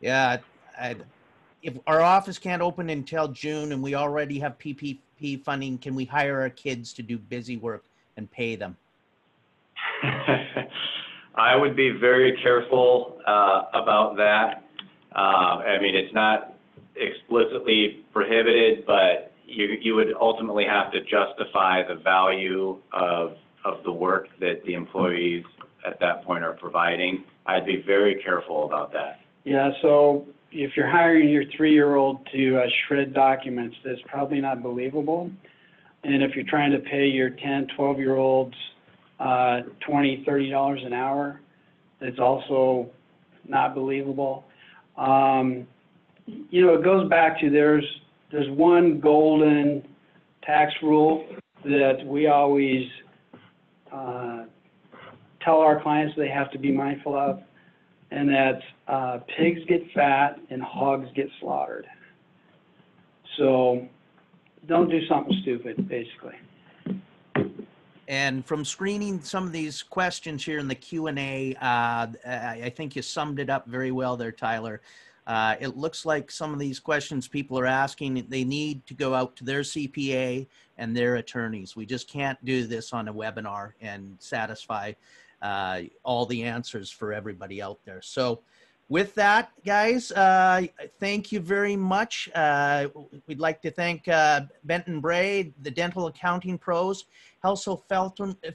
yeah, I, if our office can't open until June and we already have PPP funding, can we hire our kids to do busy work and pay them? I would be very careful uh, about that. Uh, I mean, it's not explicitly prohibited, but you, you would ultimately have to justify the value of, of the work that the employees at that point are providing. I'd be very careful about that. Yeah, so if you're hiring your three-year-old to uh, shred documents, that's probably not believable. And if you're trying to pay your 10, 12-year-olds uh, 20, 30 dollars an hour, that's also not believable. Um, you know, it goes back to there's there's one golden tax rule that we always uh, tell our clients they have to be mindful of, and that's uh, pigs get fat and hogs get slaughtered. So don't do something stupid, basically. And from screening some of these questions here in the Q and A, uh, I I think you summed it up very well there, Tyler. Uh, it looks like some of these questions people are asking, they need to go out to their CPA and their attorneys. We just can't do this on a webinar and satisfy uh, all the answers for everybody out there. So with that, guys, uh, thank you very much. Uh, we'd like to thank uh, Benton Bray, the Dental Accounting Pros, Helsell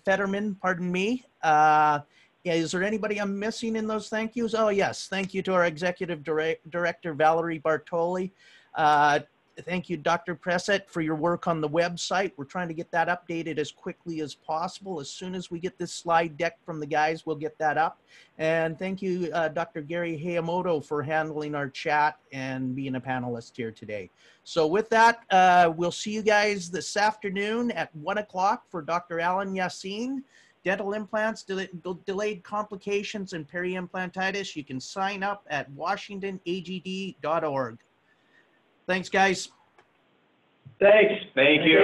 Fetterman, pardon me. Uh, yeah, is there anybody I'm missing in those thank yous? Oh, yes. Thank you to our Executive Direct- Director, Valerie Bartoli. Thank you, Dr. Pressett, for your work on the website. We're trying to get that updated as quickly as possible. As soon as we get this slide deck from the guys, we'll get that up. And thank you, uh, Dr. Gary Hayamoto, for handling our chat and being a panelist here today. So with that, uh, we'll see you guys this afternoon at one o'clock for Dr. Alan Yassin. Dental implants, del- del- delayed complications, and peri-implantitis. You can sign up at washingtonagd.org. Thanks, guys. Thanks. Thank you.